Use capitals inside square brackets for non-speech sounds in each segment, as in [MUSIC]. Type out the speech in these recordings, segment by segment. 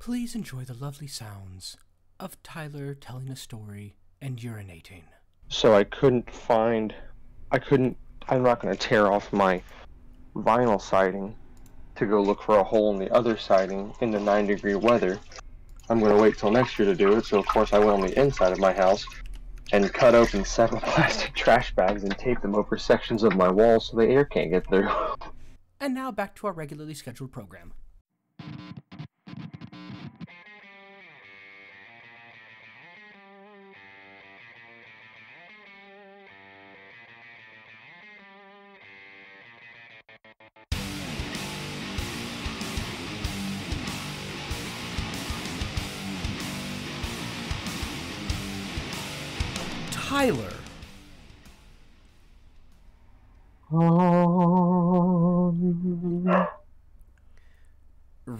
Please enjoy the lovely sounds of Tyler telling a story and urinating. So I couldn't find. I couldn't. I'm not going to tear off my vinyl siding to go look for a hole in the other siding in the 9 degree weather. I'm going to wait till next year to do it, so of course I went on the inside of my house and cut open several [LAUGHS] plastic trash bags and taped them over sections of my walls so the air can't get through. And now back to our regularly scheduled program.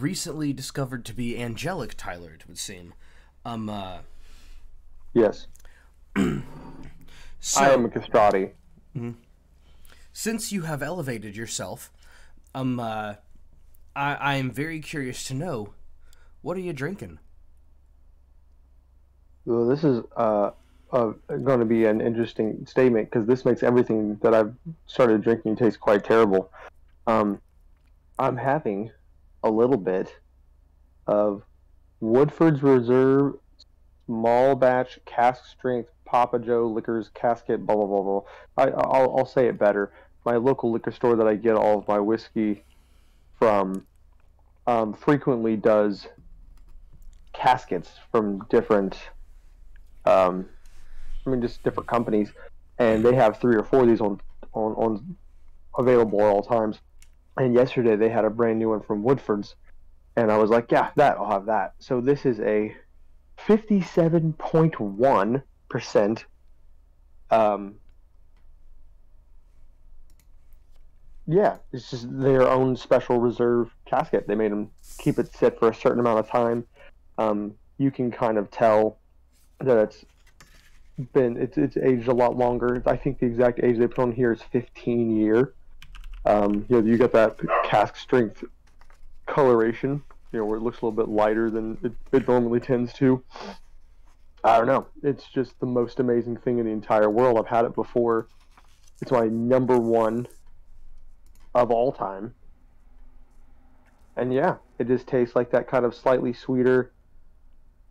Recently discovered to be angelic Tyler, it would seem. Um, uh, yes, so, [CLEARS THROAT] I am a castrati. since you have elevated yourself, um, uh, I, I am very curious to know, what are you drinking? Well, this is uh, uh, going to be an interesting statement because this makes everything that I've started drinking taste quite terrible. Um, I'm having a little bit of Woodford's Reserve small batch cask strength Papa Joe liquors casket blah blah blah blah. I, I'll, I'll say it better. My local liquor store that I get all of my whiskey from um, frequently does caskets from different um, I mean, just different companies, and they have three or four of these on on, on available at all times. And yesterday they had a brand new one from Woodford's, and I was like, yeah, that I'll have that. So this is a fifty-seven point one percent. Um, yeah, it's just their own special reserve casket. They made them keep it sit for a certain amount of time. Um, you can kind of tell that it's been it's it's aged a lot longer. I think the exact age they put on here is 15 year. Um, you know, you get that cask strength coloration, you know, where it looks a little bit lighter than it, it normally tends to. I don't know. It's just the most amazing thing in the entire world. I've had it before. It's my number one of all time. And yeah, it just tastes like that kind of slightly sweeter,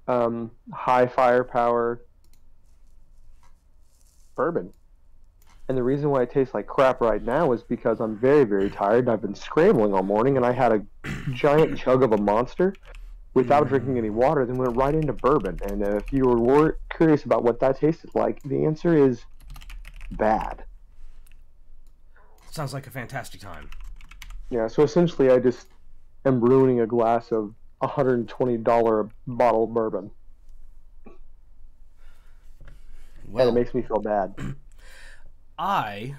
um, high firepower bourbon. And the reason why it tastes like crap right now is because I'm very, very tired and I've been scrambling all morning and I had a [CLEARS THROAT] giant chug of a monster without drinking any water, then went right into bourbon. And uh, if you were curious about what that tasted like, the answer is bad. Sounds like a fantastic time. Yeah, so essentially I just am ruining a glass of $120 bottle bourbon. Well, and it makes me feel bad. [CLEARS THROAT] I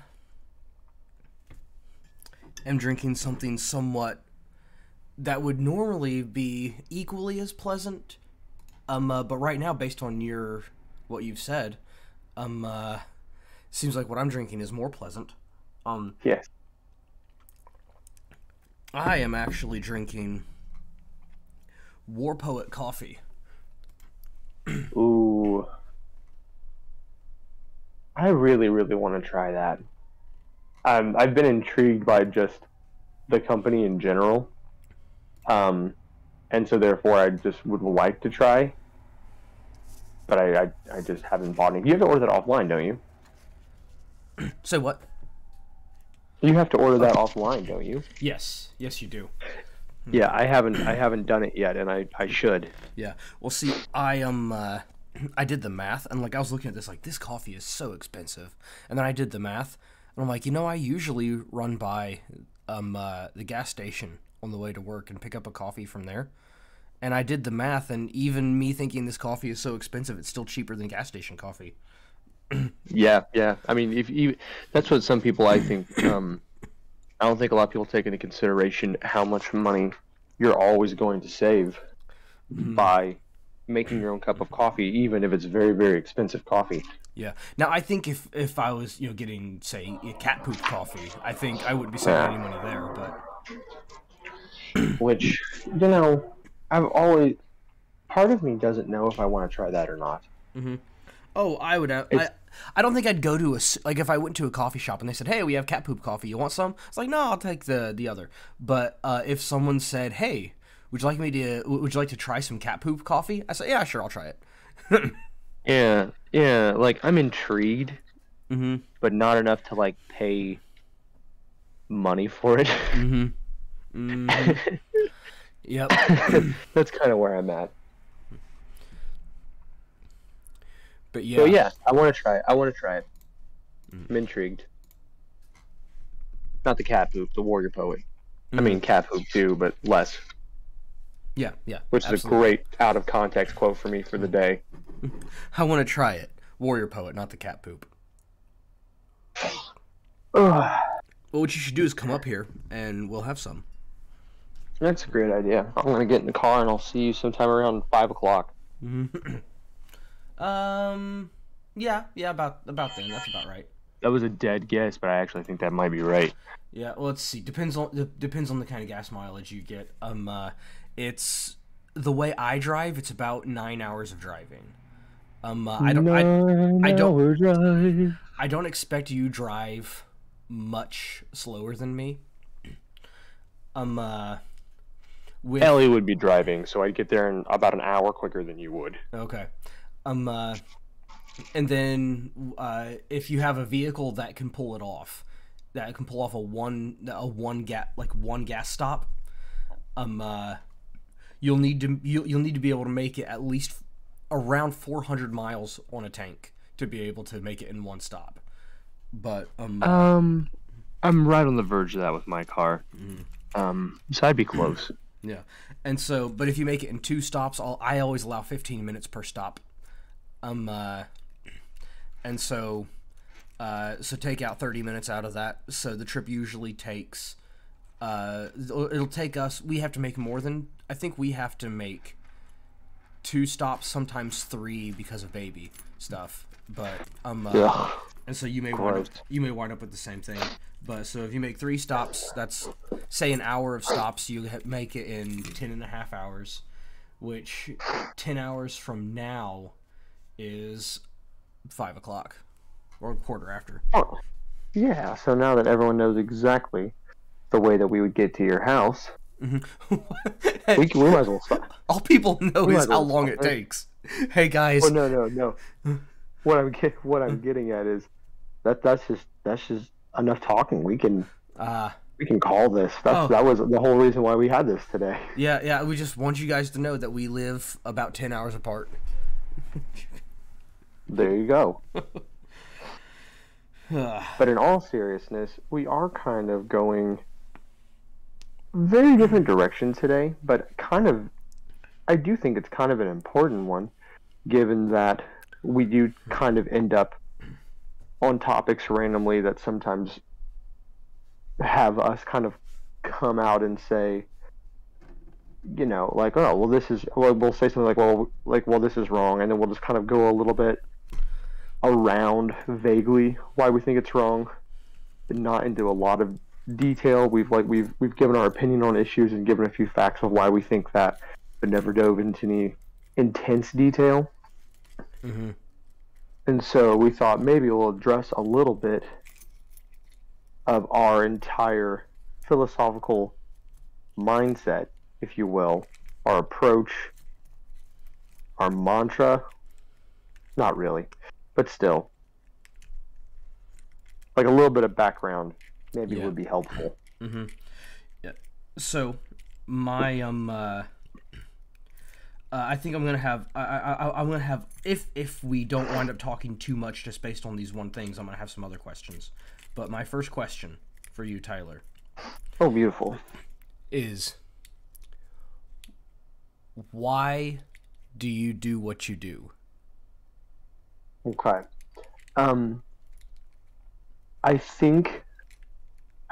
am drinking something somewhat that would normally be equally as pleasant. Um, uh, but right now, based on your what you've said, um, uh, seems like what I'm drinking is more pleasant. Um, Yes. I am actually drinking Warrior Poet coffee. Ooh. I really, really want to try that. Um, I've been intrigued by just the company in general. Um, and so therefore I just would like to try. But I, I, I just haven't bought any. You have to order that offline, don't you? [CLEARS THROAT] Say what? You have to order that offline, don't you? Yes, yes, you do. Yeah, I haven't I haven't done it yet and I, I should. Yeah. Well, see, I am. Uh, I did the math, and like I was looking at this, like this coffee is so expensive, and then I did the math, and I'm like, you know, I usually run by um uh, the gas station on the way to work and pick up a coffee from there, and I did the math, and even me thinking this coffee is so expensive, it's still cheaper than gas station coffee. [CLEARS THROAT] Yeah, yeah. I mean, if you, that's what some people I think. [COUGHS] Um, I don't think a lot of people take into consideration how much money you're always going to save by making your own cup of coffee, even if it's very, very expensive coffee. Yeah. Now I think if if I was you know getting say a cat poop coffee, I think I wouldn't be saving any money there, but [CLEARS THROAT] Which, you know, I've always part of me doesn't know if I want to try that or not. Mm-hmm. Oh, I would have. I, I don't think I'd go to a like if I went to a coffee shop and they said, "Hey, we have cat poop coffee. You want some?" It's like, no, I'll take the the other. But uh, if someone said, "Hey, would you like me to? Would you like to try some cat poop coffee?" I said, "Yeah, sure, I'll try it." [LAUGHS] Yeah, yeah. Like I'm intrigued, Mm-hmm. but not enough to like pay money for it. Mm-hmm. Mm-hmm. Yep. [LAUGHS] That's kind of where I'm at. But yeah. So yeah, I want to try it. I want to try it. I'm intrigued. Not the cat poop, the warrior poet. I mean cat poop too, but less. Yeah. Yeah. Which is a great out of context quote for me for the day. [LAUGHS] I want to try it. Warrior poet, not the cat poop. [SIGHS] Well, what you should do is come up here and we'll have some. that's a great idea. I'm gonna get in the car and I'll see you sometime around five o'clock. [CLEARS THROAT] Um. Yeah. Yeah. About about then. That's about right. That was a dead guess, but I actually think that might be right. Yeah, well, let's see. Depends on depends on the kind of gas mileage you get. Um, uh, it's the way I drive. It's about nine hours of driving. Um, uh, I don't. I, I don't- Drive. I don't expect you drive much slower than me. Um, uh, with Ellie would be driving, so I'd get there in about an hour quicker than you would. Okay. Um. Uh, and then, uh, if you have a vehicle that can pull it off, that can pull off a one a one gas like one gas stop, um. Uh, you'll need to you, you'll need to be able to make it at least around 400 miles on a tank to be able to make it in one stop. But um. Um, I'm right on the verge of that with my car. Um, so I'd be close. [CLEARS THROAT] Yeah, and so, but if you make it in two stops, I'll, I always allow 15 minutes per stop. Um, uh, and so, uh, so take out 30 minutes out of that. So the trip usually takes, uh, it'll take us. We have to make more than I think we have to make two stops, sometimes three because of baby stuff. But um, uh, Yeah. and so you may wind up, you may wind up with the same thing. But so if you make three stops, that's say an hour of stops, you make it in 10 and a half hours, which 10 hours from now is five o'clock or a quarter after. Oh, yeah. So now that everyone knows exactly the way that we would get to your house, [LAUGHS] we, can, we might as well stop. [LAUGHS] All people know We is how well long stop it takes. [LAUGHS] Hey guys, Well, no, no, no. What I'm get, what I'm getting at is that that's just that's just enough talking. We can uh, we can call this. That's Oh. that was the whole reason why we had this today. yeah, yeah, we just want you guys to know that we live about 10 hours apart. There you go. But in all seriousness, we are kind of going very different direction today, but kind of I do think it's kind of an important one given that we do kind of end up on topics randomly that sometimes have us kind of come out and say you know like oh well this is well, we'll say something like well like well this is wrong and then we'll just kind of go a little bit around vaguely why we think it's wrong, but not into a lot of detail. We've like we've we've given our opinion on issues and given a few facts of why we think that, but never dove into any intense detail. Mhm. And so we thought maybe we'll address a little bit of our entire philosophical mindset, if you will, our approach, our mantra. Not really, but still. Like a little bit of background maybe Yeah. would be helpful. Mm-hmm. Yeah. So my um uh, uh, I think I'm gonna have I, I I- I'm gonna have if if we don't wind up talking too much just based on these one things, I'm gonna have some other questions. But my first question for you, Tyler, Oh, beautiful. is why do you do what you do? Okay. Um, I think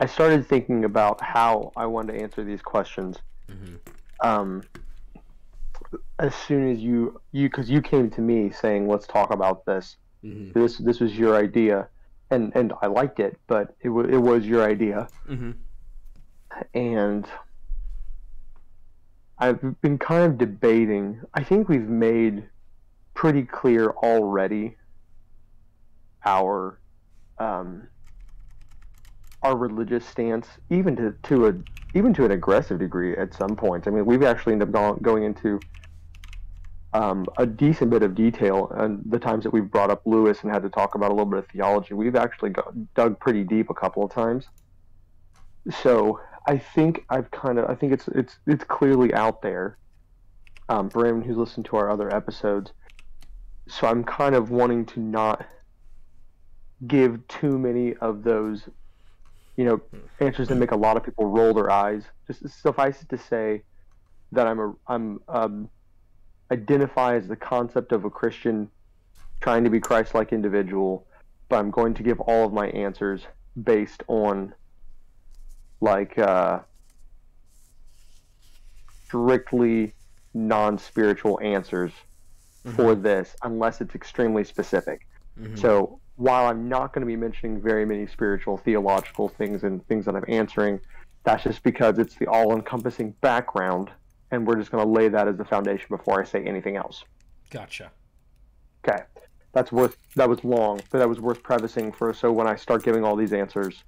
I started thinking about how I wanted to answer these questions. Mm-hmm. Um, as soon as you you because you came to me saying let's talk about this. Mm-hmm. This this was your idea, and and I liked it, but it was it was your idea, Mm-hmm. and I've been kind of debating. I think we've made pretty clear already our um, our religious stance, even to to a even to an aggressive degree at some points. I mean, we've actually ended up going, going into um, a decent bit of detail, and the times that we've brought up Lewis and had to talk about a little bit of theology, we've actually got, dug pretty deep a couple of times. So I think I've kind of I think it's it's it's clearly out there um, for anyone who's listened to our other episodes. So I'm kind of wanting to not give too many of those, you know, answers that make a lot of people roll their eyes. Just suffice it to say that I'm a I'm um, identify as the concept of a Christian trying to be Christ-like individual, but I'm going to give all of my answers based on like uh, strictly non-spiritual answers mm-hmm. for this unless it's extremely specific. Mm-hmm. So while I'm not going to be mentioning very many spiritual theological things and things that I'm answering, that's just because it's the all-encompassing background and we're just going to lay that as the foundation before I say anything else. Gotcha. Okay. That's worth that was long, but that was worth prefacing for so when I start giving all these answers,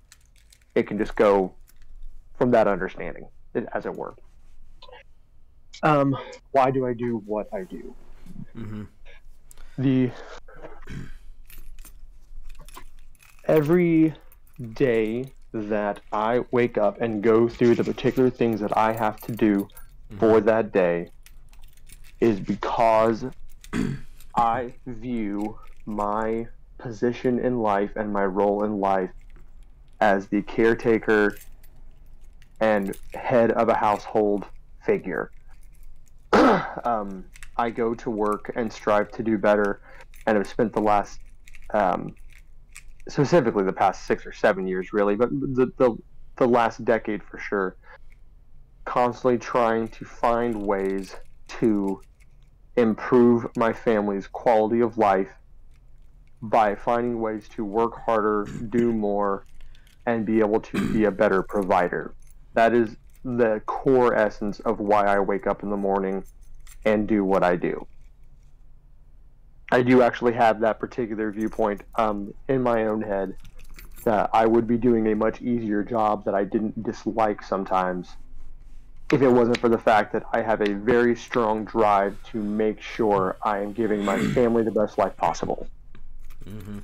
it can just go from that understanding, as it were. Um, why do I do what I do? Mm-hmm. The every day that I wake up and go through the particular things that I have to do mm-hmm. for that day is because [CLEARS THROAT] I view my position in life and my role in life as the caretaker and head of a household figure. [CLEARS THROAT] um, I go to work and strive to do better, and have spent the last, um, specifically the past six or seven years, really, but the, the the last decade for sure, constantly trying to find ways to improve my family's quality of life by finding ways to work harder, do more, and be able to be a better provider. That is the core essence of why I wake up in the morning and do what I do. I do actually have that particular viewpoint um, in my own head that I would be doing a much easier job that I didn't dislike sometimes if it wasn't for the fact that I have a very strong drive to make sure I am giving my [CLEARS THROAT] family the best life possible. Mm-hmm.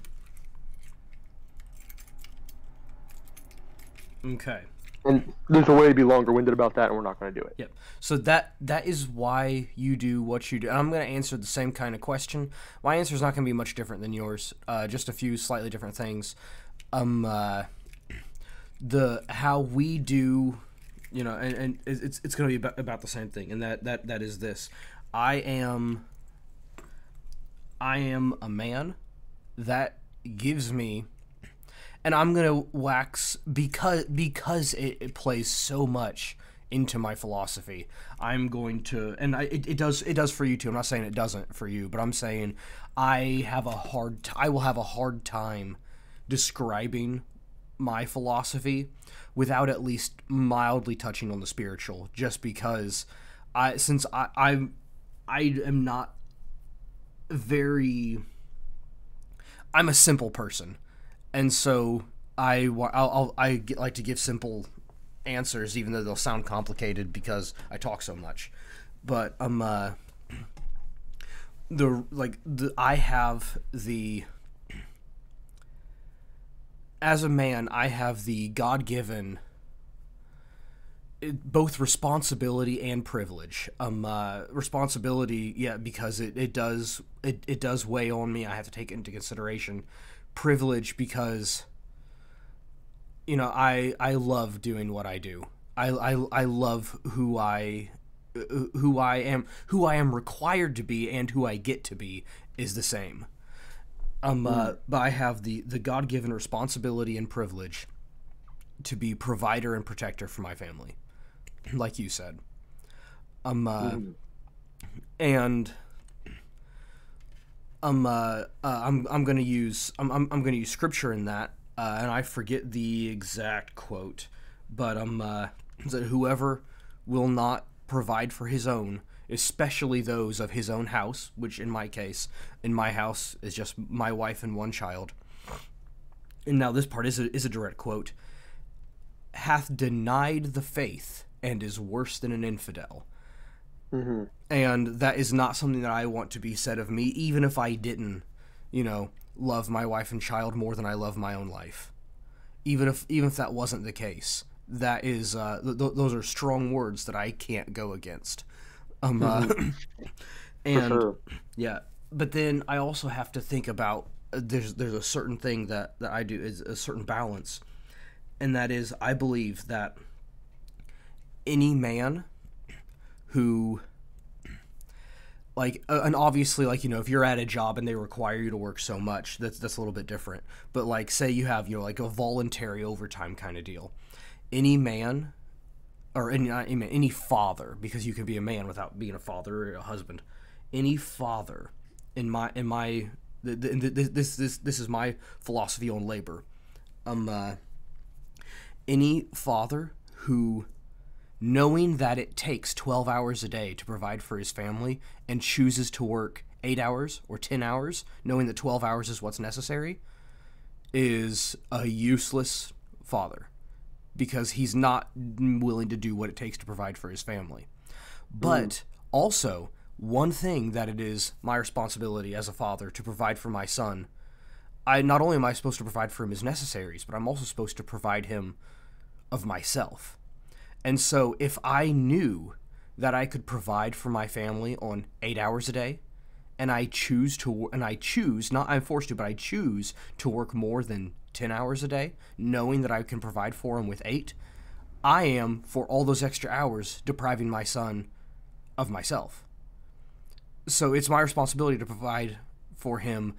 Okay and there's a way to be longer winded about that, and we're not going to do it. Yep. So that that is why you do what you do. And I'm going to answer the same kind of question. My answer is not going to be much different than yours. Uh, just a few slightly different things. Um, uh, the how we do, you know, and, and it's it's going to be about, about the same thing, and that that that is this. I am. I am a man that gives me and I'm gonna wax because because it, it plays so much into my philosophy. I'm going to, and I, it, it does it does for you too. I'm not saying it doesn't for you, but I'm saying I have a hard t- I will have a hard time describing my philosophy without at least mildly touching on the spiritual, just because I since I I I am not very I'm a simple person and so I I'll, I'll I like to give simple answers, even though they'll sound complicated because I talk so much. But um, uh, the like the I have the as a man, I have the God given both responsibility and privilege. Um, uh, responsibility, yeah, because it, it does it, it does weigh on me. I have to take it into consideration privilege because you know I I love doing what I do. I I, I love who I who I am who I am required to be and who I get to be is the same. Um, mm. uh, hmm. but I have the the God given responsibility and privilege to be provider and protector for my family, like you said. Um, uh, mm. and I'm uh, I'm I'm gonna use I'm I'm, I'm gonna use scripture in that, uh, and I forget the exact quote, but I'm uh, that whoever will not provide for his own, especially those of his own house, which in my case, in my house, is just my wife and one child. And now this part is a, is a direct quote hath denied the faith and is worse than an infidel. Mm-hmm. And that is not something that I want to be said of me, even if I didn't, you know, love my wife and child more than I love my own life. Even if even if that wasn't the case, that is uh, th- th- those are strong words that I can't go against. Um, uh, [CLEARS THROAT] and sure. yeah, but then I also have to think about uh, there's there's a certain thing that that I do is a certain balance, and that is I believe that any man who like uh, and obviously like you know if you're at a job and they require you to work so much that's that's a little bit different. But like say you have you know like a voluntary overtime kind of deal. Any man or any any, father because you can be a man without being a father or a husband. Any father in my in my th- th- th- this this this this is my philosophy on labor. Um uh, any father who knowing that it takes 12 hours a day to provide for his family and chooses to work 8 hours or 10 hours knowing that 12 hours is what's necessary is a useless father because he's not willing to do what it takes to provide for his family. But also one thing that it is my responsibility as a father to provide for my son I not only am I supposed to provide for him his necessaries but I'm also supposed to provide him of myself and so if I knew that I could provide for my family on 8 hours a day and I choose to and I choose not I'm forced to but I choose to work more than 10 hours a day knowing that I can provide for him with 8 I am for all those extra hours depriving my son of myself. So it's my responsibility to provide for him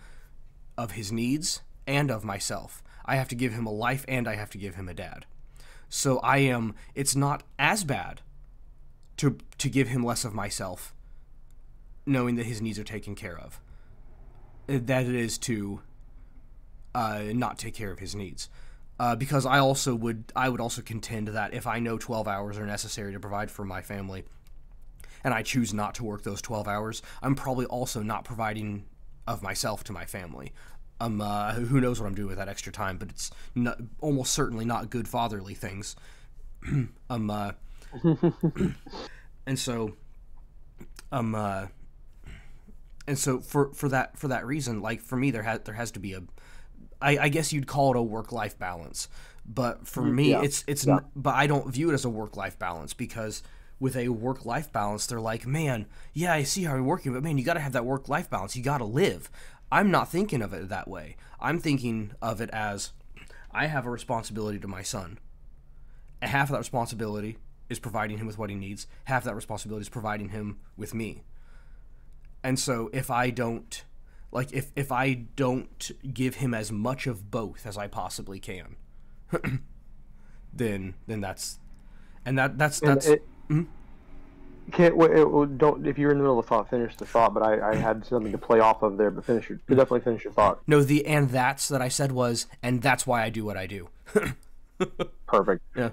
of his needs and of myself. I have to give him a life and I have to give him a dad so I am it's not as bad to to give him less of myself knowing that his needs are taken care of. Uh, that it is to uh, not take care of his needs. Uh, because I also would I would also contend that if I know 12 hours are necessary to provide for my family and I choose not to work those 12 hours I'm probably also not providing of myself to my family um, uh, who knows what I'm doing with that extra time, but it's not, almost certainly not good fatherly things. [CLEARS THROAT] um, uh, [CLEARS THROAT] and so, um, uh, and so for for that for that reason, like for me, there has there has to be a, I, I guess you'd call it a work life balance, but for me, yeah, it's it's yeah. n- but I don't view it as a work life balance because with a work life balance, they're like, man, yeah, I see how you're working, but man, you got to have that work life balance. You got to live. I'm not thinking of it that way. I'm thinking of it as I have a responsibility to my son. And half of that responsibility is providing him with what he needs. Half of that responsibility is providing him with me. And so if I don't like if if I don't give him as much of both as I possibly can, [CLEARS THROAT] then then that's and that that's And that's it, Mhm. Can't wait, don't if you're in the middle of a thought, finish the thought. But I, I had something to play off of there. But finish your definitely finish your thought. no the and that's that I said was and that's why I do what I do. [LAUGHS] Perfect. Yeah.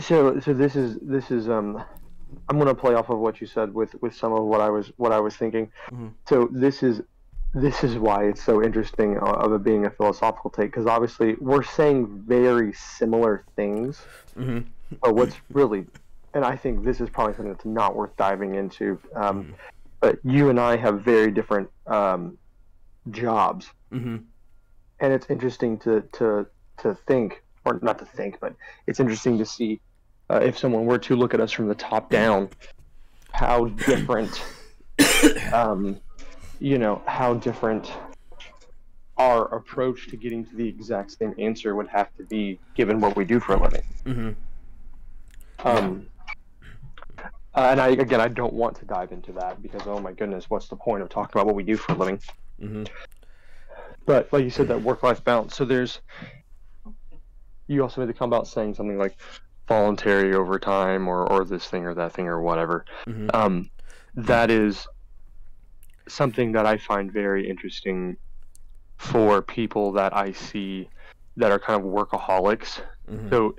So so this is this is um I'm gonna play off of what you said with with some of what I was what I was thinking. Mhm. So this is this is why it's so interesting uh, of it being a philosophical take because obviously we're saying very similar things, hmm but what's really and I think this is probably something that's not worth diving into. Um, But you and I have very different um, jobs, hmm and it's interesting to to to think or not to think but it's interesting to see uh, if someone were to look at us from the top down how different [COUGHS] um, you know how different our approach to getting to the exact same answer would have to be given what we do for a living. Hmm um, uh, and I again I don't want to dive into that because oh my goodness what's the point of talking about what we do for a living hmm But like you said, that work-life balance. So there's, you also made the comment about saying something like voluntary overtime or or this thing or that thing or whatever. Mhm. Um, that is something that I find very interesting for people that I see that are kind of workaholics. Mhm. So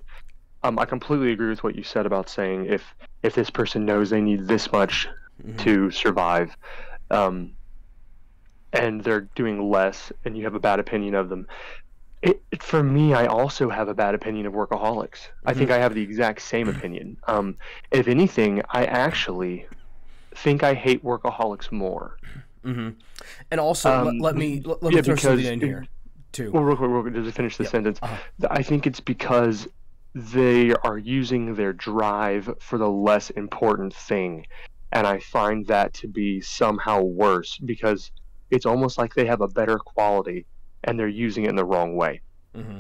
um, I completely agree with what you said about saying if if this person knows they need this much Mhm. to survive, um, and they're doing less, and you have a bad opinion of them. It, for me, I also have a bad opinion of workaholics. I think I have the exact same opinion. Um, if anything, I actually think I hate workaholics more. hmm And also, let, Um, let me let, let me throw something in it- here too. Well, real quick, real quick, just to finish the Yeah, sentence, uh-huh. I think it's because they are using their drive for the less important thing, and I find that to be somehow worse because it's almost like they have a better quality and they're using it in the wrong way. hmm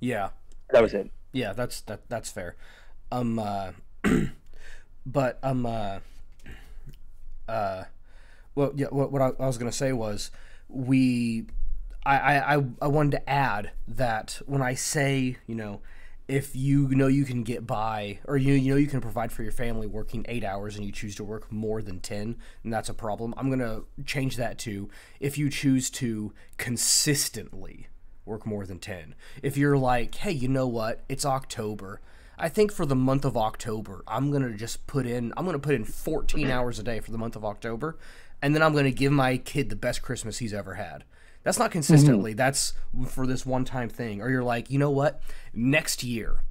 Yeah, That was it. yeah, that's that that's fair. Um, uh, [CLEARS THROAT] but um, uh, uh, well, yeah, what, what I, I was gonna say was we, I, I, I- wanted to add that when I say, you know, if you know you can get by or you, you know you can provide for your family working eight hours and you choose to work more than 10 and that's a problem. I'm going to change that to if you choose to consistently work more than 10 if you're like hey you know what? It's october. I think for the month of october i'm going to just put in i'm going to put in 14 hours a day for the month of october and then i'm going to give my kid the best christmas he's ever had that's not mm-hmm. consistently. That's for this one time thing. Or you're like, you know what? Next year,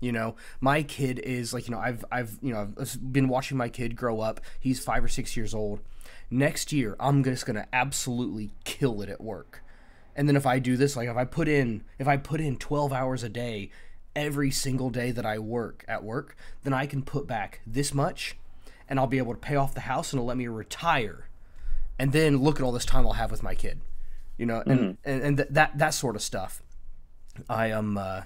you know, my kid is like, you know, I've I've you know I've been watching my kid grow up. He's five or six years old. Next year, I'm just gonna absolutely kill it at work. And then if I do this, like if I put in if I put in 12 hours a day every single day that I work at work, then I can put back this much, and I'll be able to pay off the house and it'll let me retire and then look at all this time I'll have with my kid, you know, and and, and th- that that sort of stuff. I am uh,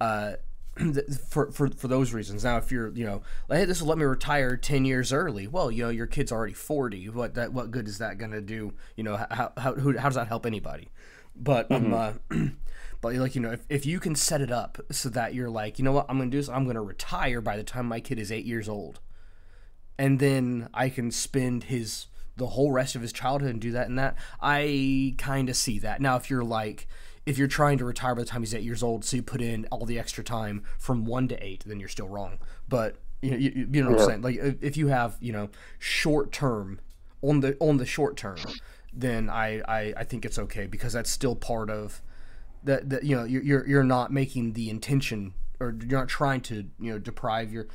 uh, [CLEARS THROAT] for for for those reasons. Now, if you're you know, like, hey, this will let me retire ten years early. Well, you know, your kid's already forty. What that what good is that gonna do? You know, how how who, how does that help anybody? But um, uh, [CLEARS THROAT] but like you know, if, if you can set it up so that you're like, you know what, I'm gonna do this. I'm gonna retire by the time my kid is eight years old and then I can spend his the whole rest of his childhood and do that and that. I kind of see that. Now, if you're like, if you're trying to retire by the time he's eight years old, so you put in all the extra time from one to eight, then you're still wrong. But you know, you, you know what I'm saying? Like, if you have you know short term on the on the short term, then I, I I think it's okay because that's still part of that. That you know you're, you're not making the intention or you're not trying to you know deprive your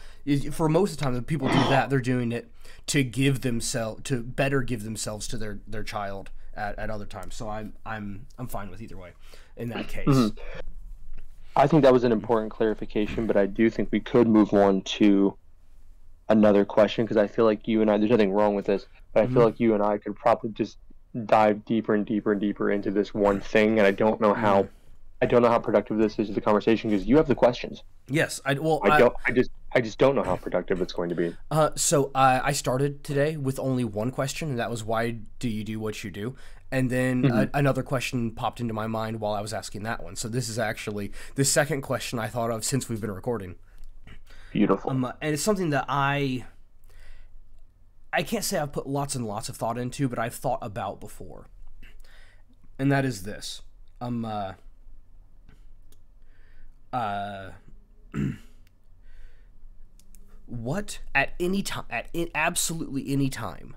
for most of the time the people do that they're doing it to give themselves to better give themselves to their their child at, at other times. So i'm i'm i'm fine with either way in that case. Mm-hmm. I think that was an important clarification, but I do think we could move on to another question because I feel like you and I, there's nothing wrong with this, but I feel mm-hmm. like you and I could probably just dive deeper and deeper and deeper into this one thing, and I don't know how, mm-hmm. I don't know how productive this is to the conversation because you have the questions. yes i well I don't, I just, I just don't know how productive it's going to be. Uh, so uh, I started today with only one question, and that was why do you do what you do? And then uh, another question popped into my mind while I was asking that one. So this is actually the second question I thought of since we've been recording. Beautiful. Um, and it's something that I I can't say I've put lots and lots of thought into, but I've thought about before. And that is this. Um uh uh [CLEARS THROAT] what at any time at in absolutely any time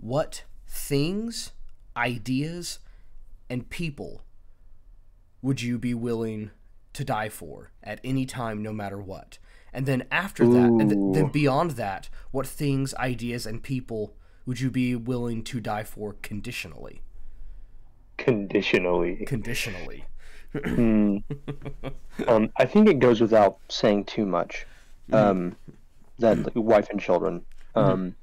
what things, ideas, and people would you be willing to die for at any time, no matter what? And then after that, and th- then beyond that, what things, ideas, and people would you be willing to die for conditionally? Conditionally. Conditionally. Hmm. um, I think it goes without saying too much. Um, that like, wife and children. Um,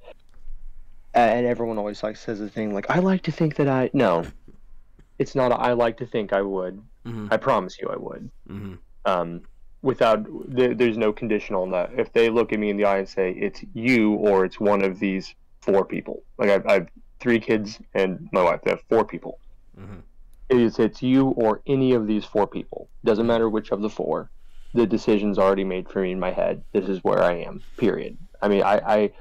a- and everyone always like says the thing like, "I like to think that I." No, it's not. a, I like to think I would. Mhm. I promise you, I would. hmm Um, without there, there's no conditional on that. If they look at me in the eye and say it's you or it's one of these four people, like I've, I have three kids and my wife, I have four people. Mhm. It's it's you or any of these four people. Doesn't matter which of the four. The decision's already made for me in my head. This is where I am. Period. I mean, I, I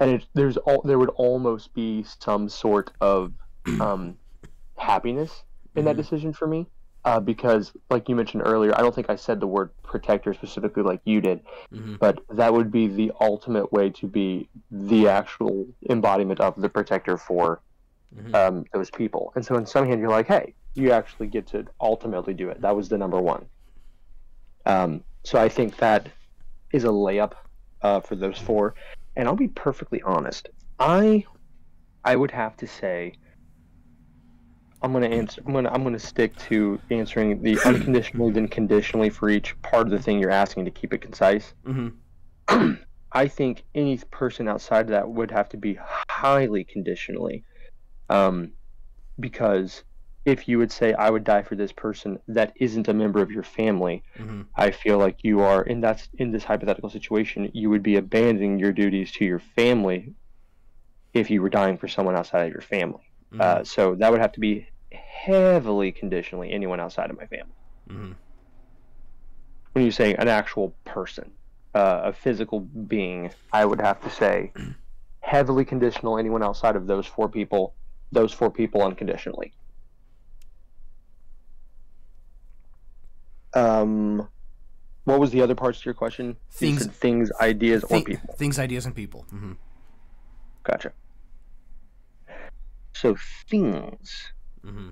and it, there's all there would almost be some sort of [CLEARS THROAT] um, happiness in that decision for me uh, because, like you mentioned earlier, I don't think I said the word protector specifically like you did, Mm-hmm. but that would be the ultimate way to be the actual embodiment of the protector for Mhm. um, those people. And so, in some hand, you're like, hey, you actually get to ultimately do it. That was the number one. Um, so I think that is a layup uh, for those four. And I'll be perfectly honest. I I would have to say I'm gonna answer. I'm gonna I'm gonna stick to answering the [CLEARS THROAT] unconditionally then conditionally for each part of the thing you're asking to keep it concise. Mm-hmm. [CLEARS THROAT] I think any person outside of that would have to be highly conditionally, um, because if you would say I would die for this person that isn't a member of your family, Mm-hmm. I feel like you are in that's in this hypothetical situation, you would be abandoning your duties to your family if you were dying for someone outside of your family. Mm-hmm. Uh, so that would have to be heavily conditionally anyone outside of my family. mm-hmm. When you say an actual person, uh, a physical being, I would have to say [CLEARS THROAT] heavily conditional anyone outside of those four people, those four people unconditionally. Um, what was the other parts to your question? Things- said things, ideas, or people. Things, ideas, and people. Mm-hmm. Gotcha. So things. Mm-hmm.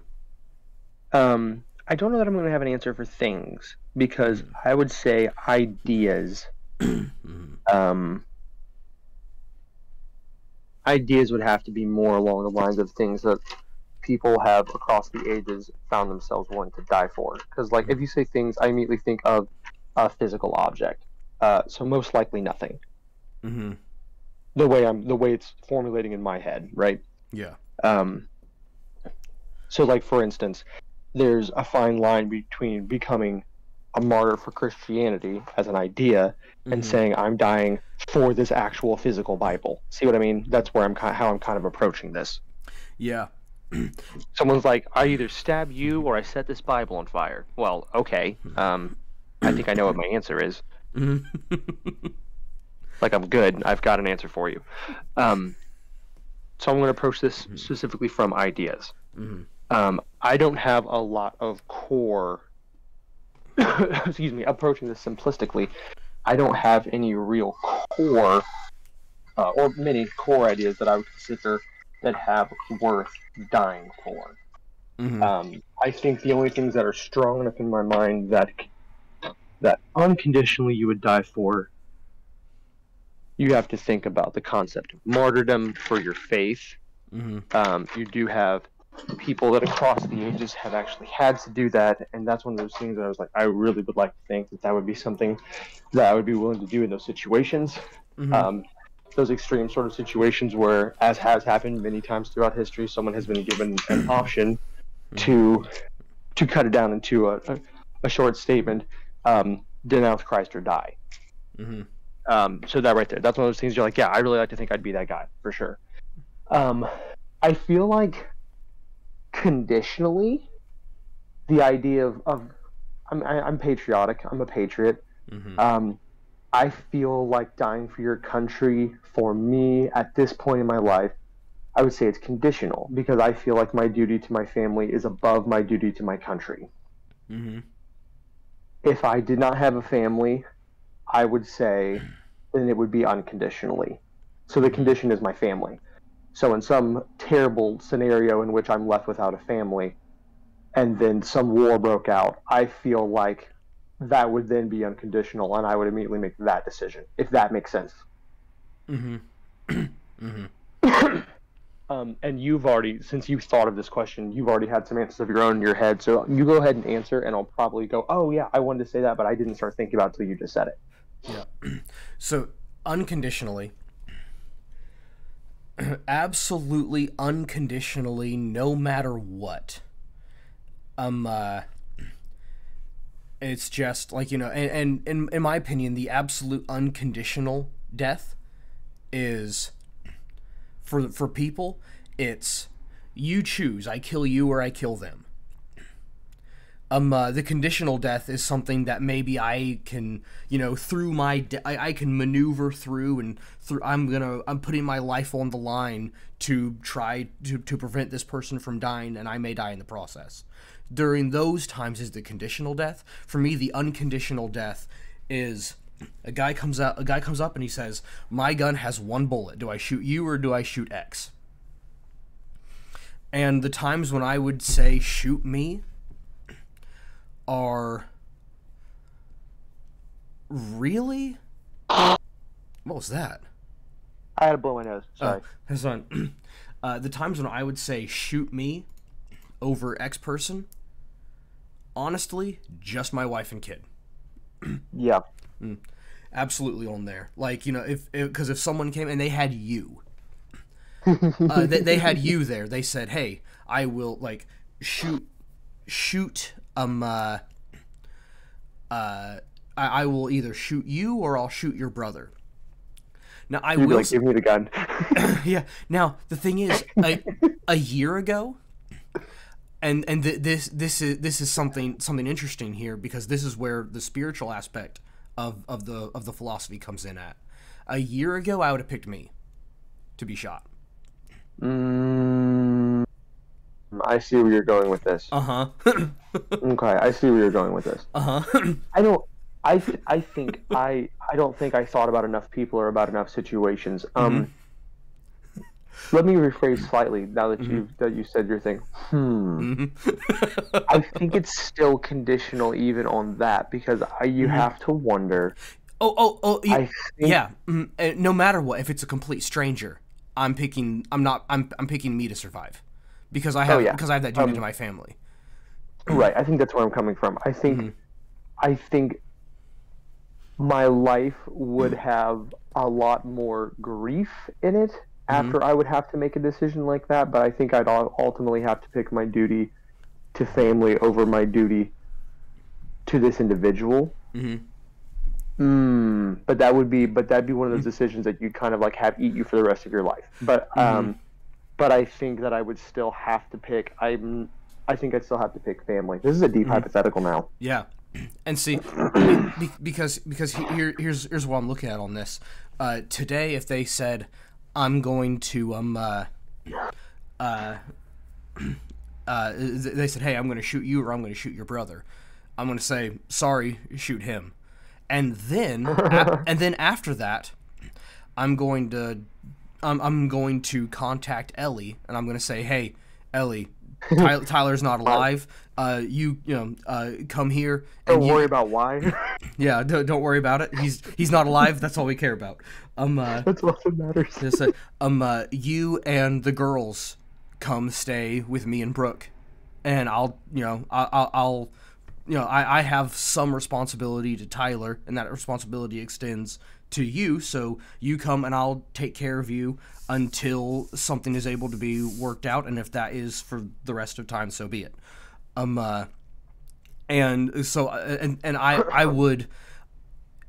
Um, I don't know that I'm going to have an answer for things because I would say ideas. [CLEARS THROAT] Mm-hmm. Um, ideas would have to be more along the lines of things that people have across the ages found themselves willing to die for. Because, like, if you say things, I immediately think of a physical object. Uh, so most likely nothing. Mm-hmm. The way I'm, the way it's formulating in my head, right? Yeah. Um, so, like for instance, there's a fine line between becoming a martyr for Christianity as an idea and Mhm. saying I'm dying for this actual physical Bible. See what I mean? That's where I'm kind of, how I'm kind of approaching this. Yeah. [CLEARS THROAT] Someone's like, I either stab you or I set this Bible on fire. Well, okay. Um, I think I know what my answer is. Mm-hmm. [LAUGHS] Like I'm good. I've got an answer for you. Um, so I'm going to approach this specifically from ideas. mm-hmm. um, I don't have a lot of core. [COUGHS] excuse me. Approaching this simplistically, I don't have any real core, uh, or many core ideas that I would consider that have worth dying for. Mm-hmm. Um, I think the only things that are strong enough in my mind that that unconditionally you would die for. You have to think about the concept of martyrdom for your faith mm-hmm. um, you do have people that across the ages have actually had to do that, and that's one of those things that I was like, I really would like to think that that would be something that I would be willing to do in those situations, Mm-hmm. um, those extreme sort of situations where, as has happened many times throughout history, someone has been given an [CLEARS THROAT] option to to cut it down into a, a, a short statement, um, denounce Christ or die. mm-hmm. Um, so that right there, that's one of those things you're like, yeah, I really like to think I'd be that guy for sure. Um, I feel like conditionally, the idea of, of I'm, I, I'm patriotic. I'm a patriot. Mm-hmm. Um, I feel like dying for your country for me at this point in my life. I would say it's conditional because I feel like my duty to my family is above my duty to my country Mm-hmm. if I did not have a family, I would say then it would be unconditionally. So the condition is my family. So in some terrible scenario in which I'm left without a family and then some war broke out, I feel like that would then be unconditional and I would immediately make that decision, if that makes sense. Mm-hmm. [CLEARS THROAT] mm-hmm. [COUGHS] Um, and you've already, since you've thought of this question, you've already had some answers of your own in your head. So you go ahead and answer, and I'll probably go, oh, yeah, I wanted to say that, but I didn't start thinking about it until you just said it. Yeah. [CLEARS THROAT] So unconditionally, [CLEARS THROAT] absolutely unconditionally, no matter what. Um. Uh, it's just like you know, and, and in in my opinion, the absolute unconditional death is for for people. It's you choose. I kill you or I kill them. um uh, the conditional death is something that maybe I can you know through my de- I, I can maneuver through and through I'm gonna I'm putting my life on the line to try to, to prevent this person from dying and I may die in the process. During those times is the conditional death. For me, the unconditional death is a guy comes out a guy comes up and he says, My gun has one bullet. Do I shoot you or do I shoot X? And the times when I would say shoot me are really what was that I had to blow my nose. Oh, Sorry. son [CLEARS THROAT] uh, the times when i would say shoot me over x person honestly just my wife and kid yeah. absolutely on there like you know if because if, someone came and they had you [LAUGHS] uh, they, they had you there they said hey i will like shoot shoot um uh, uh I, I will either shoot you or i'll shoot your brother now i You'd will like, give me the gun. [LAUGHS] yeah. Now the thing is, a, a year ago, and and th- this this is this is something something interesting here because this is where the spiritual aspect of of the of the philosophy comes in at. A year ago, I would have picked me to be shot. mm, I see where you're going with this. Uh huh. [LAUGHS] Okay, I see where you're going with this. uh huh. I don't. I th- I think I I don't think I thought about enough people or about enough situations. Um, let me rephrase slightly now that you that you said your thing. Hmm. I think it's still conditional even on that because I, you have to wonder. oh oh oh. y- I think yeah. mm, uh, no matter what, if it's a complete stranger, I'm picking. I'm not. I'm I'm picking me to survive because I have yeah. because I have that duty Um, to my family. Right. I think that's where I'm coming from. I think, Mm-hmm. I think my life would have a lot more grief in it Mm-hmm. after I would have to make a decision like that. But I think I'd ultimately have to pick my duty to family over my duty to this individual. Mhm. Mm, but that would be, but that'd be one of those Mm-hmm. decisions that you'd kind of like have eat you for the rest of your life. But um, but I think that I would still have to pick. I'm. I think I'd still have to pick family. This is a Mm-hmm. deep hypothetical now. Yeah, [CLEARS THROAT] and see, [CLEARS THROAT] because because he- here here's here's what I'm looking at on this. Uh, today, if they said, "I'm going to um uh uh, [CLEARS THROAT] uh they said, "Hey, I'm going to shoot you or I'm going to shoot your brother," I'm going to say, "Sorry, shoot him," and then ap- [LAUGHS] and then after that, I'm going to I'm I'm going to contact Ellie and I'm going to say, "Hey, Ellie." Tyler, [LAUGHS] Tyler's not alive. Uh, you, you know, uh, come here and Don't you, worry about why. [LAUGHS] yeah, don't, don't worry about it. He's he's not alive. That's all we care about. Um, uh, [LAUGHS] That's all that matters. [LAUGHS] just, uh, um, uh, you and the girls come stay with me and Brooke, and I'll, you know, I, I'll, I'll, you know, I, I have some responsibility to Tyler, and that responsibility extends to you. So you come, and I'll take care of you until something is able to be worked out, and if that is for the rest of time, so be it. Um, uh, and so, uh, and and I, I would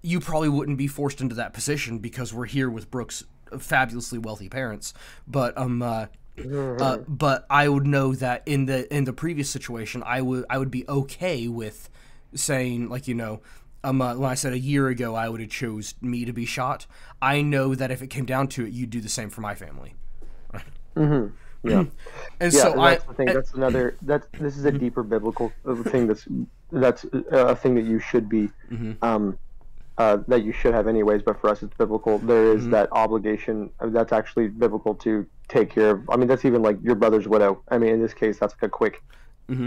you probably wouldn't be forced into that position because we're here with Brooks fabulously wealthy parents. But um, uh, uh, but I would know that in the in the previous situation, I would I would be okay with saying like you know. Um, uh, when I said a year ago I would have chose me to be shot, I know that if it came down to it, you'd do the same for my family. Yeah. And Yeah, so and I, that's the thing. That's another. That's this is a deeper biblical uh, thing. That's that's uh, a thing that you should be, um, uh, that you should have anyways. But for us, it's biblical. There is that obligation. uh, That's actually biblical to take care of. I mean, that's even like your brother's widow. I mean, in this case, that's like a quick,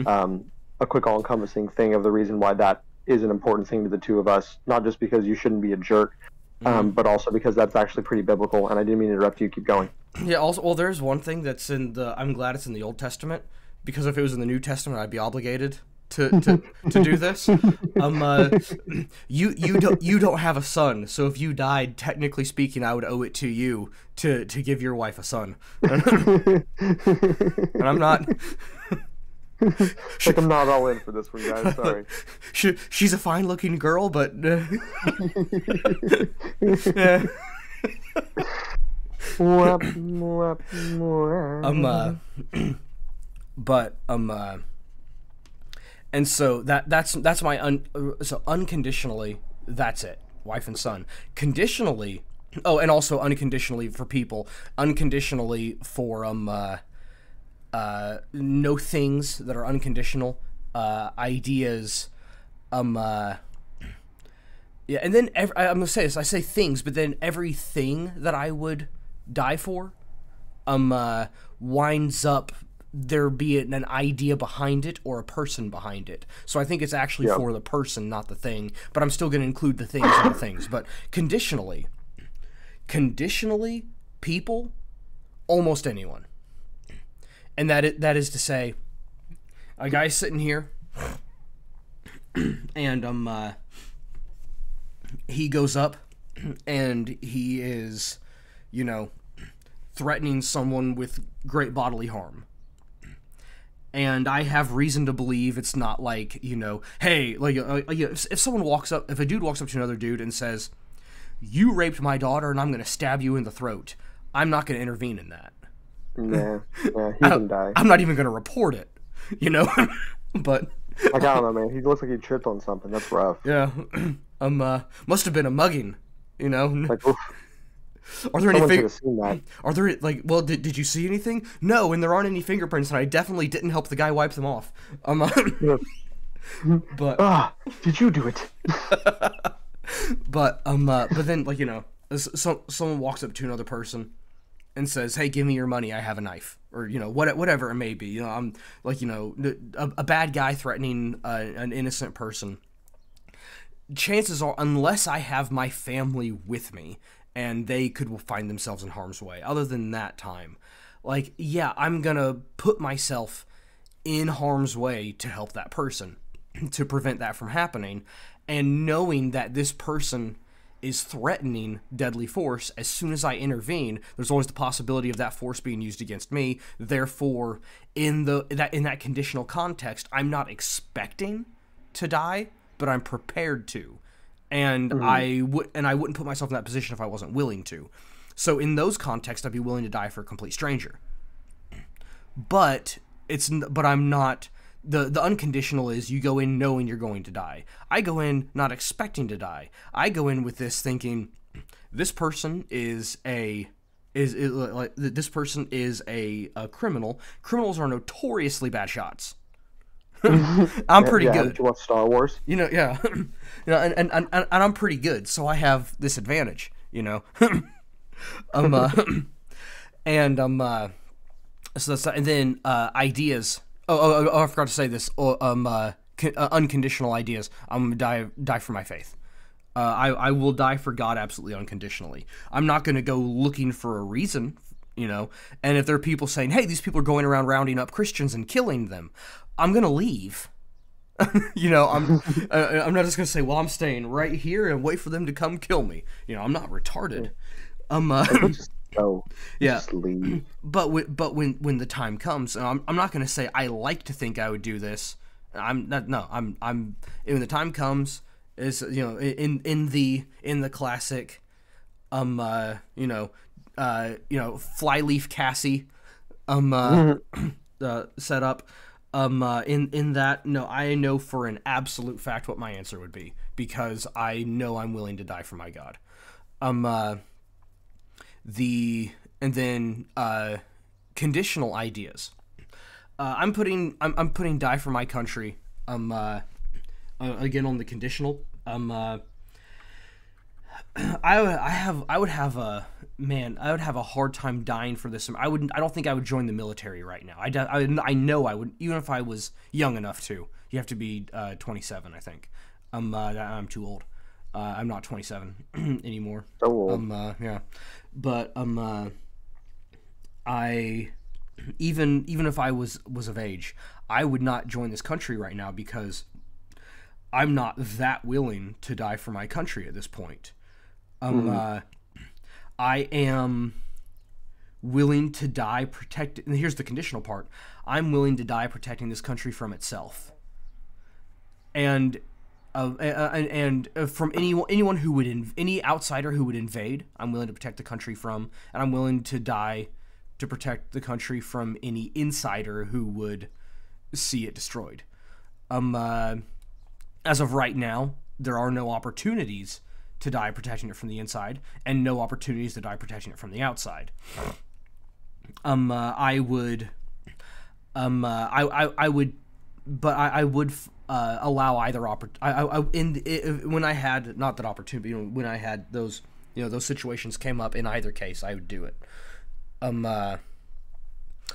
um, a quick all-encompassing thing of the reason why that is an important thing to the two of us. Not just because you shouldn't be a jerk, um, but also because that's actually pretty biblical. And I didn't mean to interrupt you. Keep going. Yeah. Also, well, there's one thing that's in the. I'm glad it's in the Old Testament because if it was in the New Testament, I'd be obligated to to, to do this. [LAUGHS] Um, uh, [CLEARS THROAT] you you don't you don't have a son, so if you died, technically speaking, I would owe it to you to to give your wife a son. [LAUGHS] and I'm not. [LAUGHS] like I'm not all in for this one, guys. Sorry. [LAUGHS] She, she's a fine looking girl, but. Uh, [LAUGHS] yeah. Mwah. um uh, [CLEARS THROAT] but um uh, and so that that's that's my un uh, so unconditionally that's it wife and son conditionally oh and also unconditionally for people unconditionally for um uh, uh no things that are unconditional uh ideas um uh yeah and then ev- I, i'm gonna say this i say things but then everything that i would die for um uh winds up there be an, an idea behind it or a person behind it. So I think it's actually for the person, not the thing. But I'm still going to include the things and the things. But conditionally, conditionally, people, almost anyone. And that that is to say, a guy sitting here, [CLEARS THROAT] and um, uh, he goes up, and he is, you know, threatening someone with great bodily harm. And I have reason to believe it's not like, you know, hey, like, uh, uh, if, if someone walks up, if a dude walks up to another dude and says, You raped my daughter and I'm going to stab you in the throat, I'm not going to intervene in that. Nah, yeah, he [LAUGHS] can die. I'm not even going to report it, [LAUGHS] you know? [LAUGHS] but, Like I don't know, man. He looks like he tripped on something. That's rough. yeah, [CLEARS THROAT] um, uh, must have been a mugging, you know? Like, Are there any someone should fig- seen that. [CLEARS THROAT] Are there like well did, did you see anything? No, and there aren't any fingerprints and I definitely didn't help the guy wipe them off. Um but Ah, did you do it? but um uh, but then like you know so, someone walks up to another person and says, "Hey, give me your money. I have a knife." Or you know what whatever it may be. You know, I'm like you know a, a bad guy threatening uh, an innocent person. Chances are, unless I have my family with me and they could find themselves in harm's way. Other than that time, like yeah, I'm gonna put myself in harm's way to help that person [CLEARS THROAT] to prevent that from happening and knowing that this person is threatening deadly force as soon as I intervene there's always the possibility of that force being used against me. Therefore in the that in that conditional context I'm not expecting to die but I'm prepared to. And mm-hmm. I would and I wouldn't put myself in that position if I wasn't willing to. So in those contexts I'd be willing to die for a complete stranger. But it's but I'm not the the unconditional is you go in knowing you're going to die. I go in not expecting to die. I go in with this thinking this person is a is, is like this person is a, a criminal. Criminals are notoriously bad shots. [LAUGHS] I'm pretty yeah, good. You watch Star Wars? You know, yeah. [LAUGHS] you know, and, and, and, and I'm pretty good, so I have this advantage, you know. [LAUGHS] um, uh, [CLEARS THROAT] and um, uh, so that's and then uh, ideas. Oh, oh, oh, I forgot to say this. Oh, um, uh, con- uh, unconditional ideas. I'm gonna die die for my faith. Uh, I I will die for God absolutely unconditionally. I'm not gonna go looking for a reason, you know. And if there are people saying, "Hey, these people are going around rounding up Christians and killing them," I'm gonna leave. [LAUGHS] you know, I'm [LAUGHS] uh, I'm not just gonna say, "Well, I'm staying right here and wait for them to come kill me." You know, I'm not retarded. Um, uh, go. Yeah. [CLEARS THROAT] But w- but when when the time comes, and I'm I'm not gonna say I like to think I would do this. I'm not no. I'm I'm when the time comes is you know in in the in the classic, um uh you know uh you know flyleaf Cassie, um uh, [CLEARS THROAT] uh setup. Um, uh, in in that, no, I know for an absolute fact what my answer would be because I know I'm willing to die for my God. Um, uh, the and then uh, conditional ideas. Uh, I'm putting I'm, I'm putting die for my country. I'm uh, again on the conditional. Um, uh, [CLEARS THROAT] I would- I have I would have a man I would have a hard time dying for this. I wouldn't I don't think I would join the military right now. I I know I would even if I was young enough to. You have to be uh, 27, I think. Um, uh, I'm too old. Uh, I'm not 27 [CLEARS THROAT] anymore. So old. Um, uh, yeah, but um, uh, I even even if I was was of age, I would not join this country right now because I'm not that willing to die for my country at this point. Um, uh, I am willing to die protect. And here's the conditional part: I'm willing to die protecting this country from itself. And uh, and, and from anyone anyone who would inv- any outsider who would invade, I'm willing to protect the country from, and I'm willing to die to protect the country from any insider who would see it destroyed. um, uh, as of right now, there are no opportunities to die protecting it from the inside, and no opportunities to die protecting it from the outside. Um, uh, I would, um, uh, I, I, I would, but I, I would uh, allow either oppor- I, I, I in it, when I had not that opportunity, you know, when I had those, you know, those situations came up in either case, I would do it. Um, uh,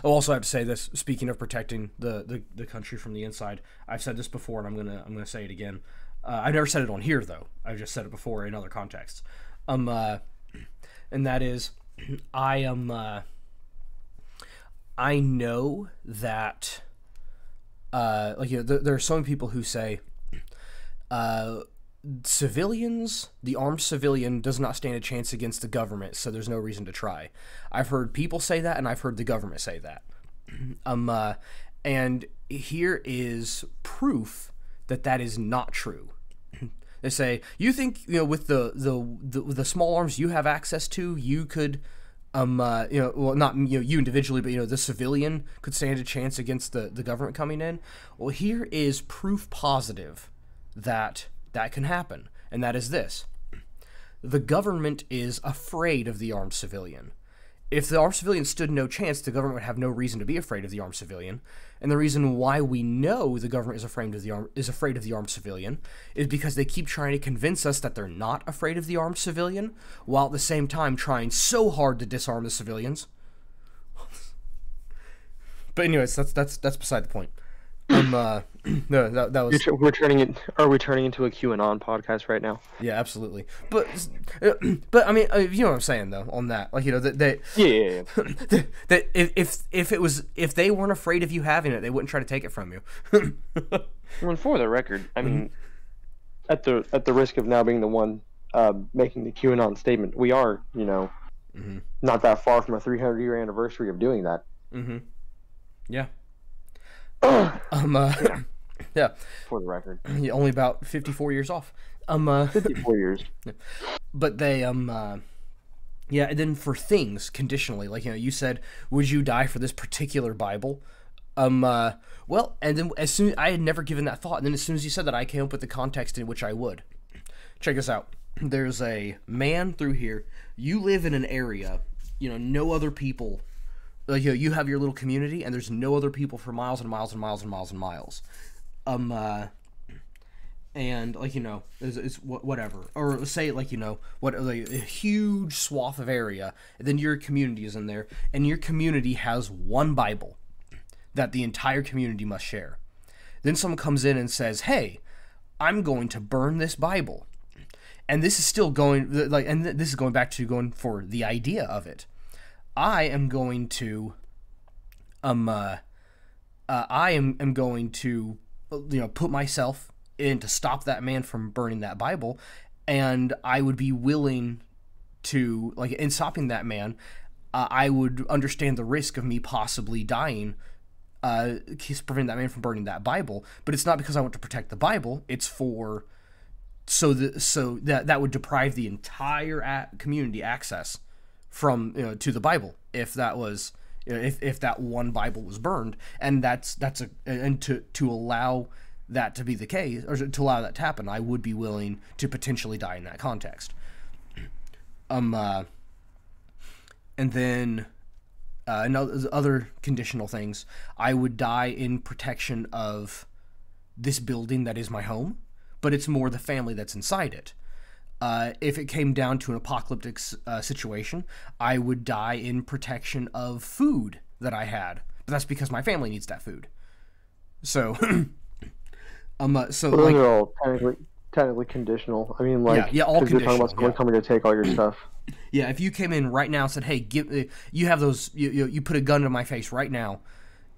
I also have to say this. Speaking of protecting the, the, the country from the inside, I've said this before, and I'm gonna I'm gonna say it again. Uh, I've never said it on here though. I've just said it before in other contexts. Um, uh, and that is, [CLEARS THROAT] I am. Uh, I know that, uh, like you know, there, there are some people who say, uh, civilians, the armed civilian does not stand a chance against the government, so there's no reason to try. I've heard people say that, and I've heard the government say that. [CLEARS THROAT] um, uh, and here is proof that that is not true. they say you think you know with the the the, the small arms you have access to, you could. Um, uh, you know, well, not you know you individually, but you know the civilian could stand a chance against the the government coming in. Well, here is proof positive that that can happen, and that is this the government is afraid of the armed civilian. If the armed civilian stood no chance, the government would have no reason to be afraid of the armed civilian. And the reason why we know the government is afraid of the arm, is afraid of the armed civilian is because they keep trying to convince us that they're not afraid of the armed civilian, while at the same time trying so hard to disarm the civilians. but anyways, that's that's that's beside the point. Um, uh, [CLEARS THROAT] no, that, that was We're turning it. Are we turning into a QAnon podcast right now? yeah, absolutely. But uh, [CLEARS THROAT] but I mean, uh, you know what I'm saying though on that, like you know that that Yeah, yeah, yeah. [LAUGHS] that, if, if if it was if they weren't afraid of you having it, they wouldn't try to take it from you. [LAUGHS] Well, for the record, I mean, at the at the risk of now being the one uh, making the QAnon statement, we are, you know, Mhm. not that far from a 300 year anniversary of doing that. mm-hmm. Yeah. Um. Uh, [COUGHS] yeah. For the record, yeah. Only about 54 years off. Um. Uh, 54 years. [COUGHS] but they um. Uh, yeah, and then for things conditionally, like you know, you said, would you die for this particular Bible? Um. Uh, well, and then as soon I had never given that thought, and then as soon as you said that, I came up with the context in which I would. Check this out. There's a man through here. You live in an area, you know, no other people. Like you, know, you have your little community, and there's no other people for miles and miles and miles and miles and miles. Um. Uh, and like you know it's, it's whatever or say like you know what like a huge swath of area then your community is in there and your community has one bible that the entire community must share then someone comes in and says hey i'm going to burn this bible and this is still going like and th- this is going back to going for the idea of it i am going to um uh, uh i am am going to you know put myself in to stop that man from burning that bible. And i would be willing to like in stopping that man uh, i would understand the risk of me possibly dying uh preventing that man from burning that bible. But it's not because i want to protect the bible. It's for so the so that that would deprive the entire community access from you know to the bible if that was you know, if, if that one bible was burned. And that's that's a and to to allow that to be the case or to allow that to happen i would be willing to potentially die in that context. [CLEARS THROAT] Um uh and then uh, another other conditional things i would die in protection of this building that is my home but it's more the family that's inside it uh, if it came down to an apocalyptic uh, situation, I would die in protection of food that I had. But that's because my family needs that food. So, [CLEARS THROAT] um, uh, so those like, are all technically technically conditional. I mean, like, yeah, all 'cause you're talking about someone yeah. coming to take all your stuff. yeah, if you came in right now and said, "Hey, give uh, you have those," you, you you put a gun to my face right now,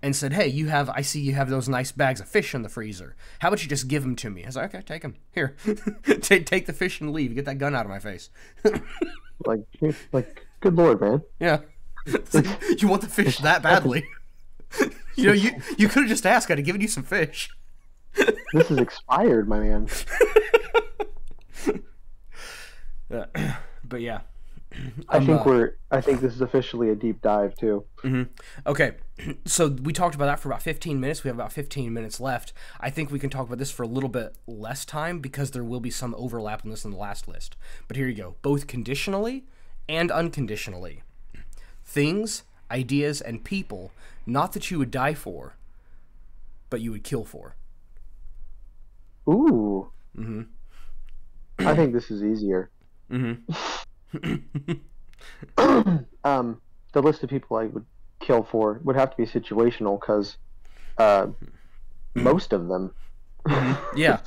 and said, "Hey, you have I see you have those nice bags of fish in the freezer. How about you just give them to me?" I was like, "Okay, take them. Here, [LAUGHS] take take the fish and leave. Get that gun out of my face." [LAUGHS] Like, like, good lord, man. Yeah. Like, [LAUGHS] you want the fish that badly. you know, you you could have just asked. I'd have given you some fish. This is expired, my man. Uh, [CLEARS THROAT] but yeah. [CLEARS THROAT] I Um, think uh, we're. I think this is officially a deep dive too. Okay, [CLEARS THROAT] so we talked about that for about 15 minutes. We have about 15 minutes left. I think we can talk about this for a little bit less time because there will be some overlap in this in the last list. But here you go both conditionally and unconditionally. Things, ideas, and people, not that you would die for, but you would kill for. Ooh. Mm-hmm. I think this is easier. Mm-hmm. [LAUGHS] [COUGHS] um, the list of people I would kill for would have to be situational because uh, most of them. Yeah.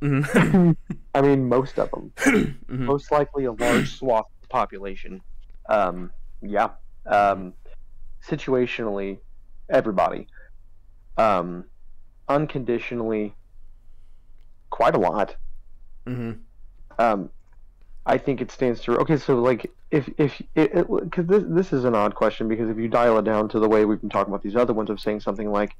hmm [COUGHS] I mean, most of them. Mm-hmm. Most likely a large swath of the population. Um, yeah. Um, situationally, everybody. Um, unconditionally, quite a lot. hmm um, I think it stands to okay. So like, if if it because this this is an odd question because if you dial it down to the way we've been talking about these other ones of saying something like,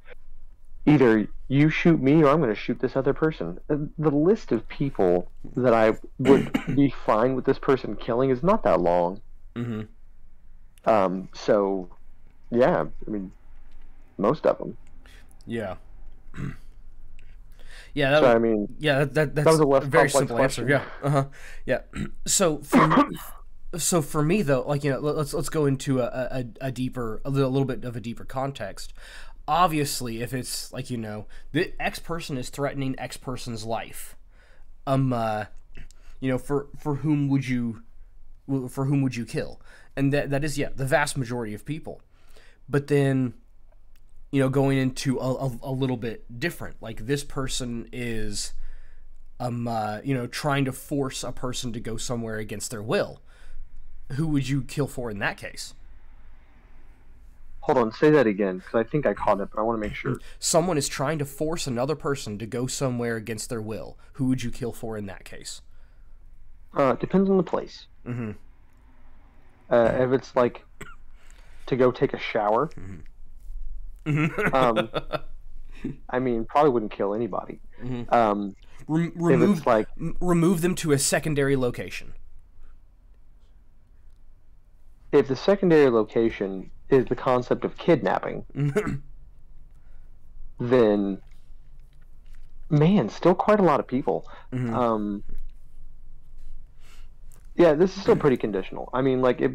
either you shoot me or I'm going to shoot this other person. The list of people that I would be [CLEARS THROAT] fine with this person killing is not that long. hmm Um, so, yeah, I mean, most of them. Yeah. [CLEARS THROAT] yeah. That, So I mean, Yeah, that, that that's was a less very simple answer. Yeah, uh huh. Yeah. [CLEARS THROAT] So for me, [COUGHS] so for me though, like you know, let- let's let's go into a, a, a deeper, a little, a little bit of a deeper context. Obviously, if it's like you know, the X person is threatening X person's life, um, uh, you know, for for whom would you, for whom would you kill? And that that is yeah, the vast majority of people. But then you know, going into a, a, a little bit different. Like this person is, um, uh, you know, trying to force a person to go somewhere against their will. Who would you kill for in that case? hold on, say that again because I think I caught it, but I want to make sure. Someone is trying to force another person to go somewhere against their will. Who would you kill for in that case? Uh, it depends on the place. Mm-hmm. Uh, if it's like to go take a shower, um, [LAUGHS] I mean, probably wouldn't kill anybody. Mhm. Um, Rem- remove like, m- remove them to a secondary location. if the secondary location is the concept of kidnapping, [LAUGHS] then man, still quite a lot of people. Mhm. Um, yeah, this is still pretty conditional. I mean, like if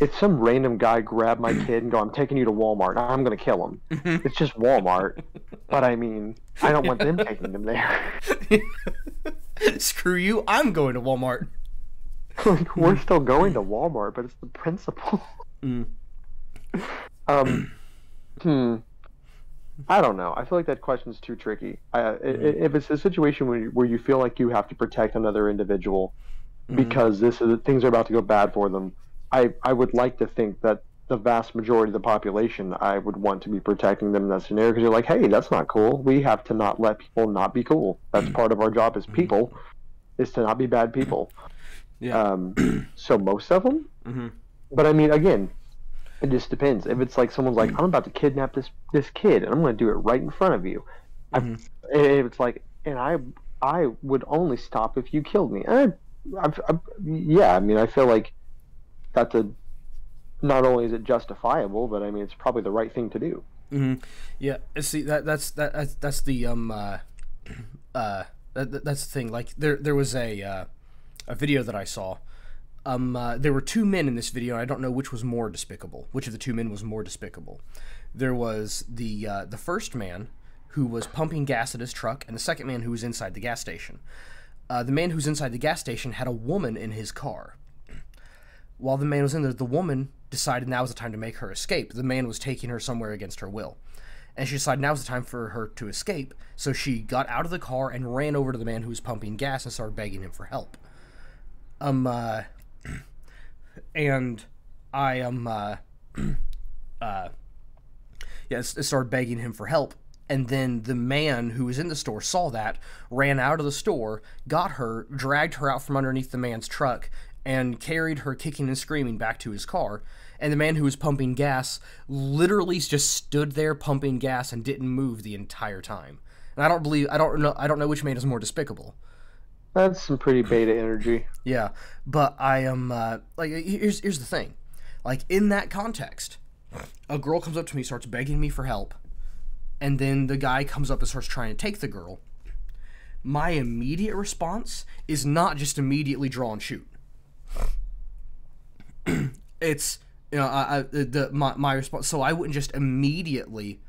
if some random guy grabbed my kid and go, "I'm taking you to Walmart," I'm gonna kill him. It's just Walmart, but I mean, I don't want them [LAUGHS] taking them there. [LAUGHS] Screw you! I'm going to Walmart. like, [LAUGHS] we're still going to Walmart, but it's the principle. Mm. Um, [CLEARS THROAT] hmm. I don't know. I feel like that question's too tricky. I If it's a situation where you, where you feel like you have to protect another individual because this is things are about to go bad for them, I I would like to think that the vast majority of the population, I would want to be protecting them in that scenario because you're like, hey, that's not cool. We have to not let people not be cool. That's part of our job as people, is to not be bad people. Yeah. Um, [CLEARS THROAT] so most of them, hmm but I mean, again, it just depends. If it's like someone's like, I'm about to kidnap this this kid, and I'm going to do it right in front of you. I, Mhm. if it's like, and I I would only stop if you killed me. I, I, I, yeah, I mean, I feel like that's a. Not only is it justifiable, but I mean, it's probably the right thing to do. hmm Yeah. See that that's that that's, that's the um uh, [CLEARS THROAT] uh that, that- that's the thing. Like there there was a uh, a video that I saw. Um, uh, there were two men in this video. And I don't know which was more despicable. Which of the two men was more despicable? There was the uh, the first man who was pumping gas at his truck, and the second man who was inside the gas station. Uh, the man who's inside the gas station had a woman in his car. While the man was in there, the woman decided now was the time to make her escape. The man was taking her somewhere against her will. And she decided now was the time for her to escape. So she got out of the car and ran over to the man who was pumping gas and started begging him for help. Um, uh, [CLEARS THROAT] and I um, uh, [CLEARS THROAT] uh, yeah, started begging him for help. And then the man who was in the store saw that, ran out of the store, got her, dragged her out from underneath the man's truck, and carried her kicking and screaming back to his car. And the man who was pumping gas literally just stood there pumping gas and didn't move the entire time. And I don't believe I don't know I don't know which man is more despicable. That's some pretty beta energy. Yeah, but I am uh, like here's here's the thing, like in that context, a girl comes up to me, starts begging me for help, and then the guy comes up and starts trying to take the girl. My immediate response is not just immediately draw and shoot. [CLEARS THROAT] it's you know I, I the my my response. So I wouldn't just immediately,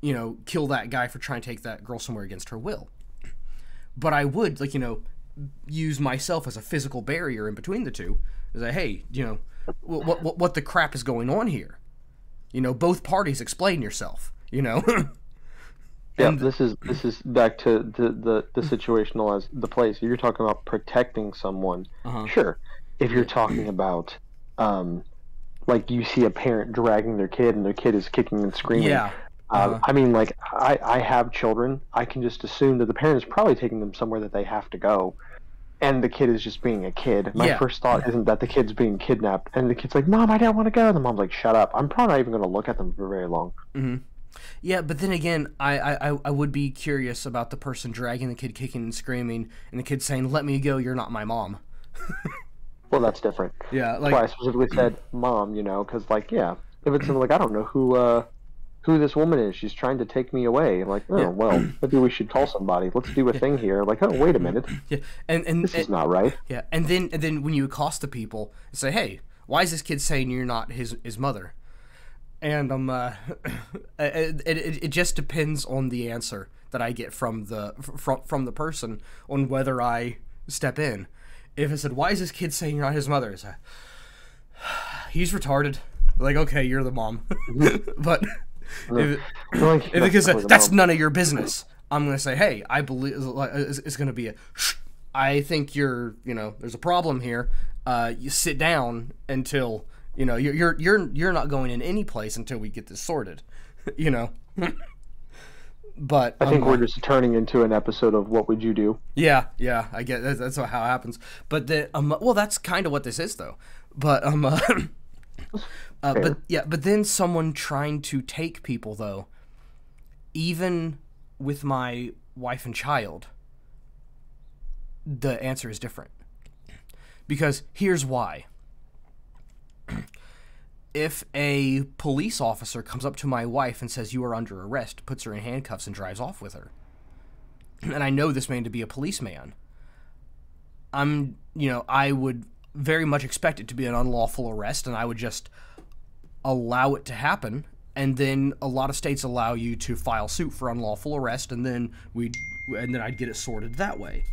you know, kill that guy for trying to take that girl somewhere against her will. But I would like you know use myself as a physical barrier in between the two. Is like, hey, you know, what what what the crap is going on here? You know, both parties explain yourself. You know. [LAUGHS] Yeah, this is this is back to the the, the situational as the place. You're talking about protecting someone. Uh-huh. Sure. If you're talking about, um, like you see a parent dragging their kid and their kid is kicking and screaming. yeah. Uh-huh. I mean, like I I have children. I can just assume that the parent is probably taking them somewhere that they have to go. And the kid is just being a kid. My Yeah. first thought isn't that the kid's being kidnapped, and the kid's like, "Mom, I don't want to go." And the mom's like, "Shut up." I'm probably not even going to look at them for very long. Hmm. Yeah, but then again, I, I I- I would be curious about the person dragging the kid, kicking and screaming, and the kid saying, "Let me go, you're not my mom." [LAUGHS] Well, that's different. Yeah, That's why I specifically said mom, you know, because like yeah, if it's like I don't know who uh who this woman is, she's trying to take me away. Like oh Yeah. well, maybe we should call somebody. Let's do a thing here. Like oh wait a minute, yeah, and and, this and is not right. yeah, and then and then when you accost the people, say, "Hey, why is this kid saying you're not his his mother?" And um, uh, [COUGHS] it, it, it just depends on the answer that I get from the from from the person on whether I step in. If I said, "Why is this kid saying you're not his mother?" It's like, [SIGHS] he's retarded. Like, okay, you're the mom, [LAUGHS] but if, if the kid said, "That's none of your business," I'm gonna say, "Hey, I believe it's, it's gonna be a. I think you're, you know, there's a problem here. Uh, you sit down until you know you're you're you're you're not going in any place until we get this sorted, [LAUGHS] you know." [LAUGHS] but I think we're just turning into an episode of What Would You Do? yeah, yeah, I get that's, that's how it happens. But the um, well, that's kind of what this is though. But um, [LAUGHS] uh, uh, but yeah, but then someone trying to take people though, even with my wife and child, the answer is different. Because here's why. If a police officer comes up to my wife and says you are under arrest, puts her in handcuffs and drives off with her, and I know this man to be a policeman, I'm, you know, I would very much expect it to be an unlawful arrest, and I would just allow it to happen. And then a lot of states allow you to file suit for unlawful arrest, and then we, and then I'd get it sorted that way.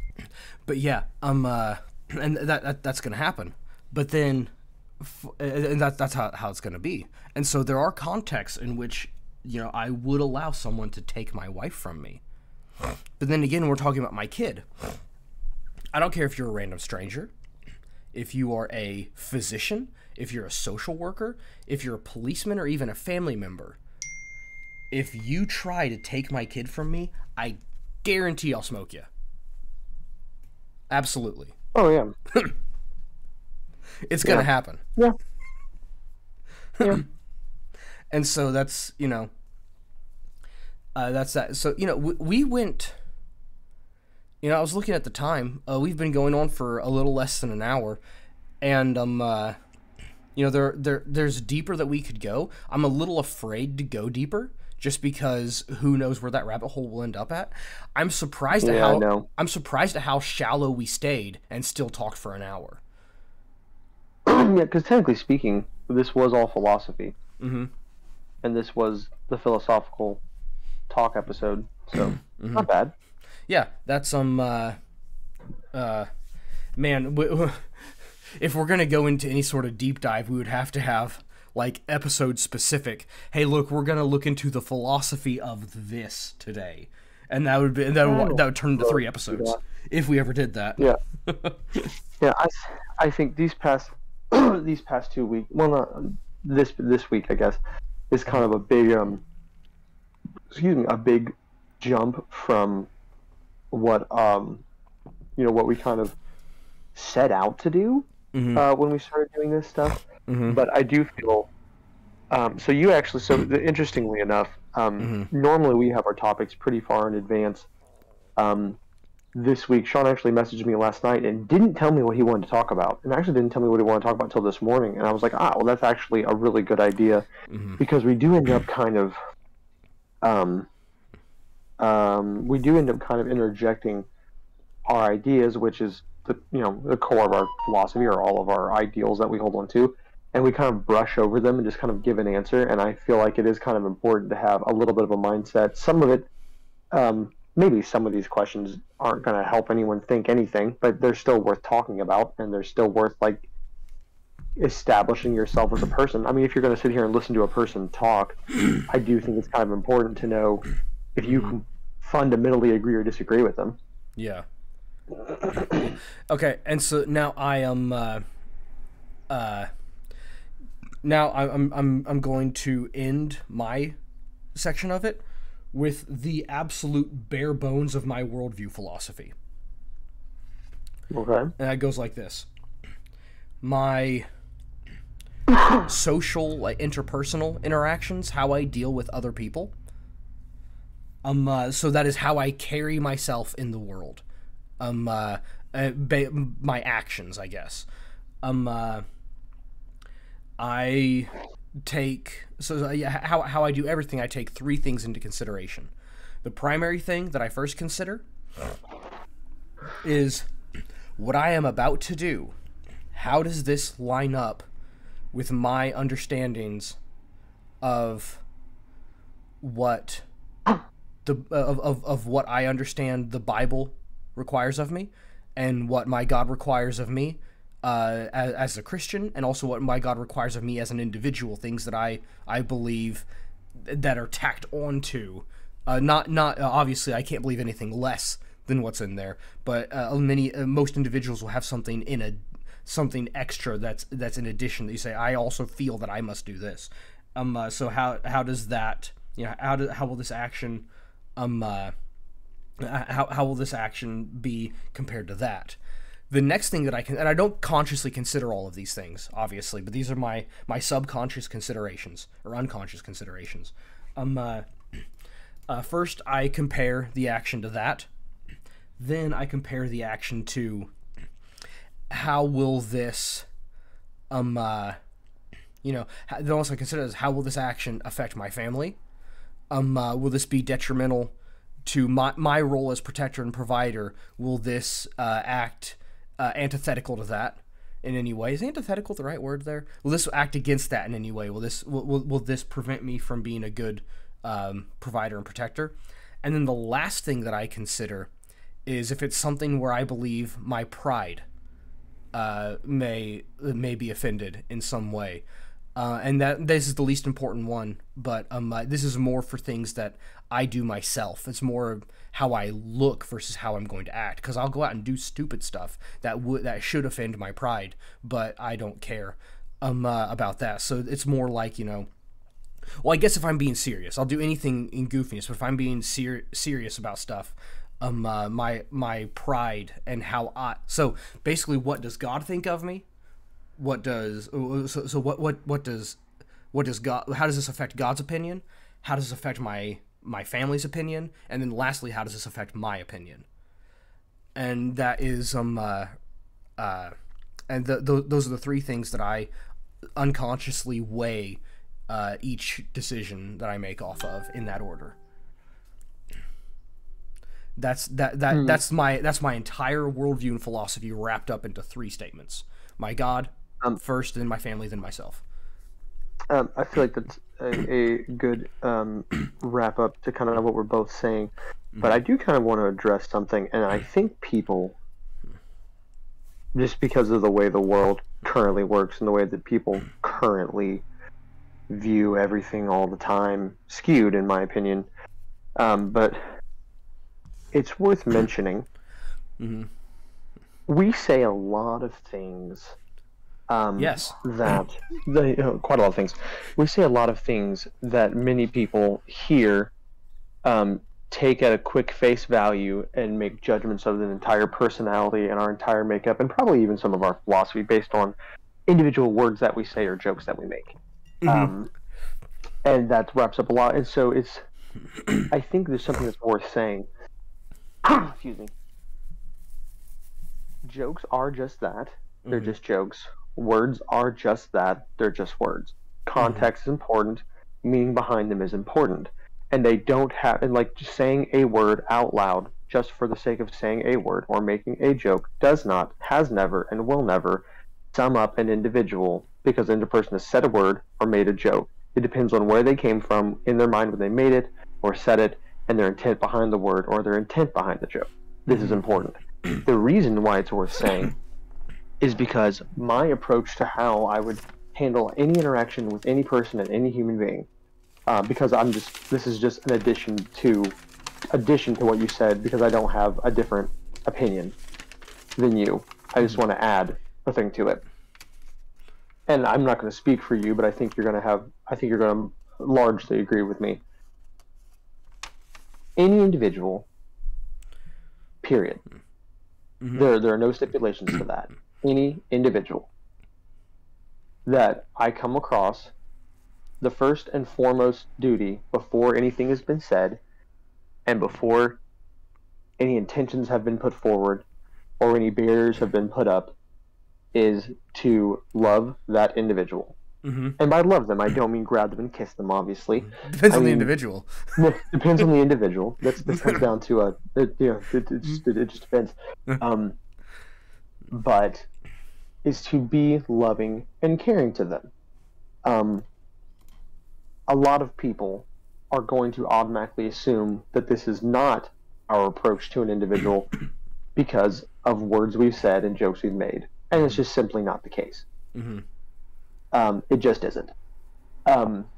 But yeah, um, uh, [CLEARS THROAT] and that, that that's gonna happen. But then, and that that's how how it's gonna be. And so there are contexts in which you know I would allow someone to take my wife from me. But then again, we're talking about my kid. I don't care if you're a random stranger, if you are a physician, if you're a social worker, if you're a policeman, or even a family member. If you try to take my kid from me, I guarantee I'll smoke you. Absolutely. Oh yeah, [CLEARS THROAT] It's going to Yeah. happen. yeah, [CLEARS THROAT] yeah. and so that's you know uh, that's that so you know we, we went you know i was looking at the time uh, we've been going on for a little less than an hour and um uh, you know there there there's deeper that we could go i'm a little afraid to go deeper just because who knows where that rabbit hole will end up at i'm surprised at Yeah, I how know. i'm surprised at how shallow we stayed and still talked for an hour [CLEARS THROAT] yeah. Because technically speaking, this was all philosophy, mm-hmm. and this was the philosophical talk episode. So [CLEARS THROAT] not bad. yeah that's some. uh uh man w- if we're gonna go into any sort of deep dive we would have to have like episode specific hey look we're gonna look into the philosophy of this today and that would be that would, that would turn into three episodes if we ever did that Yeah. [LAUGHS] yeah, I, I think these past [CLEARS THROAT] these past two weeks, well, not this this week, I guess, is kind of a big um, excuse me, a big jump from what um, you know, what we kind of set out to do Mhm. uh, when we started doing this stuff. Mhm. But I do feel. Um, so you actually, so the, interestingly enough, um, Mm-hmm. normally we have our topics pretty far in advance. Um, this week, Sean actually messaged me last night and didn't tell me what he wanted to talk about, and actually didn't tell me what he wanted to talk about until this morning. And I was like, ah, well, that's actually a really good idea Mhm. because we do end up kind of, um, um, we do end up kind of interjecting our ideas, which is the you know the core of our philosophy or all of our ideals that we hold on to, and we kind of brush over them and just kind of give an answer. And I feel like it is kind of important to have a little bit of a mindset. Some of it. Um, maybe some of these questions aren't going to help anyone think anything, but they're still worth talking about, and they're still worth like establishing yourself as a person. I mean, if you're going to sit here and listen to a person talk, I do think it's kind of important to know if you fundamentally agree or disagree with them. Yeah. Okay, and so now I am. Uh, uh, now I'm I'm I'm going to end my section of it with the absolute bare bones of my worldview philosophy. Okay. And that goes like this. My social, like interpersonal interactions, how I deal with other people. Um, uh, so that is how I carry myself in the world. Um, uh, uh, ba- my actions, I guess. Um, uh, I take so yeah, how how I do everything. I take three things into consideration. The primary thing that I first consider is what I am about to do. How does this line up with my understandings of what the of, of, of what I understand the Bible requires of me and what my God requires of me uh, as, as a Christian and also what my God requires of me as an individual things that I I believe that are tacked onto. Uh, not not uh, obviously I can't believe anything less than what's in there but uh, many uh, most individuals will have something in a something extra that's that's in addition that you say I also feel that I must do this. Um uh, so how how does that you know how do, how will this action um how, how will this action be compared to that the next thing that i can and i don't consciously consider all of these things obviously but these are my my subconscious considerations or unconscious considerations. Um uh, uh, first i compare the action to that. Then i compare the action to how will this um uh you know then also I consider is how will this action affect my family? Um uh, will this be detrimental to my my role as protector and provider? Will this uh, act uh, antithetical to that in any way. Is antithetical the right word there? Will this act against that in any way? Will this will, will, will this prevent me from being a good um, provider and protector? And then the last thing that i consider is if it's something where i believe my pride uh, may may be offended in some way, uh, and that this is the least important one. But um, uh, this is more for things that I do myself. It's more how I look versus how I'm going to act. Because I'll go out and do stupid stuff that would that should offend my pride, but I don't care um uh, about that. So it's more like you know. Well, I guess if I'm being serious, I'll do anything in goofiness. But if I'm being ser- serious about stuff, um, uh, my my pride and how I. So basically, what does God think of me? What does so, so what what what does what does God? How does this affect God's opinion? How does this affect my my family's opinion? And then lastly, how does this affect my opinion? And that is um uh, uh and the, th- those are the three things that I unconsciously weigh uh, each decision that I make off of in that order. That's that that that's my that's my entire worldview and philosophy wrapped up into three statements: my God Um, first, then my family, then myself. Um, I feel like that's a, a good um, wrap up to kind of what we're both saying. But I do kind of want to address something, and I think people, just because of the way the world currently works and the way that people currently view everything all the time, skewed, in my opinion. Um, but it's worth mentioning. Mhm. We say a lot of things. Um, Yes. that the, you know, quite a lot of things. We say a lot of things that many people here um, take at a quick face value and make judgments of an entire personality and our entire makeup, and probably even some of our philosophy based on individual words that we say or jokes that we make. Um, and that wraps up a lot. And so it's, I think there's something that's worth saying. [CLEARS THROAT] Excuse me. jokes are just that. They're Mhm. just jokes. Words are just that. They're just words. Context is mm-hmm. important. Meaning behind them is important. And they don't have, and like just saying a word out loud just for the sake of saying a word or making a joke does not, has never, and will never sum up an individual because the person has said a word or made a joke. It depends on where they came from in their mind when they made it or said it and their intent behind the word or their intent behind the joke. This is mm-hmm. important. [CLEARS THROAT] The reason why it's worth saying is because my approach to how I would handle any interaction with any person and any human being, uh, because I'm just this is just an addition to addition to what you said because I don't have a different opinion than you. I just want to add a thing to it. And I'm not going to speak for you, but I think you're going to have I think you're going to largely agree with me. Any individual period. Mhm. There there are no stipulations to that. Any individual that I come across the first and foremost duty before anything has been said and before any intentions have been put forward or any barriers have been put up is to love that individual. Mhm. And by love them, I don't mean grab them and kiss them, obviously. Depends I on the individual. [LAUGHS] Depends on the individual. That's that comes [LAUGHS] down to a it, you know, it, it, just, it, it just depends. Um, but is to be loving and caring to them. Um, a lot of people are going to automatically assume that this is not our approach to an individual [CLEARS THROAT] because of words we've said and jokes we've made, and it's just simply not the case. hmm Um, it just isn't. Um,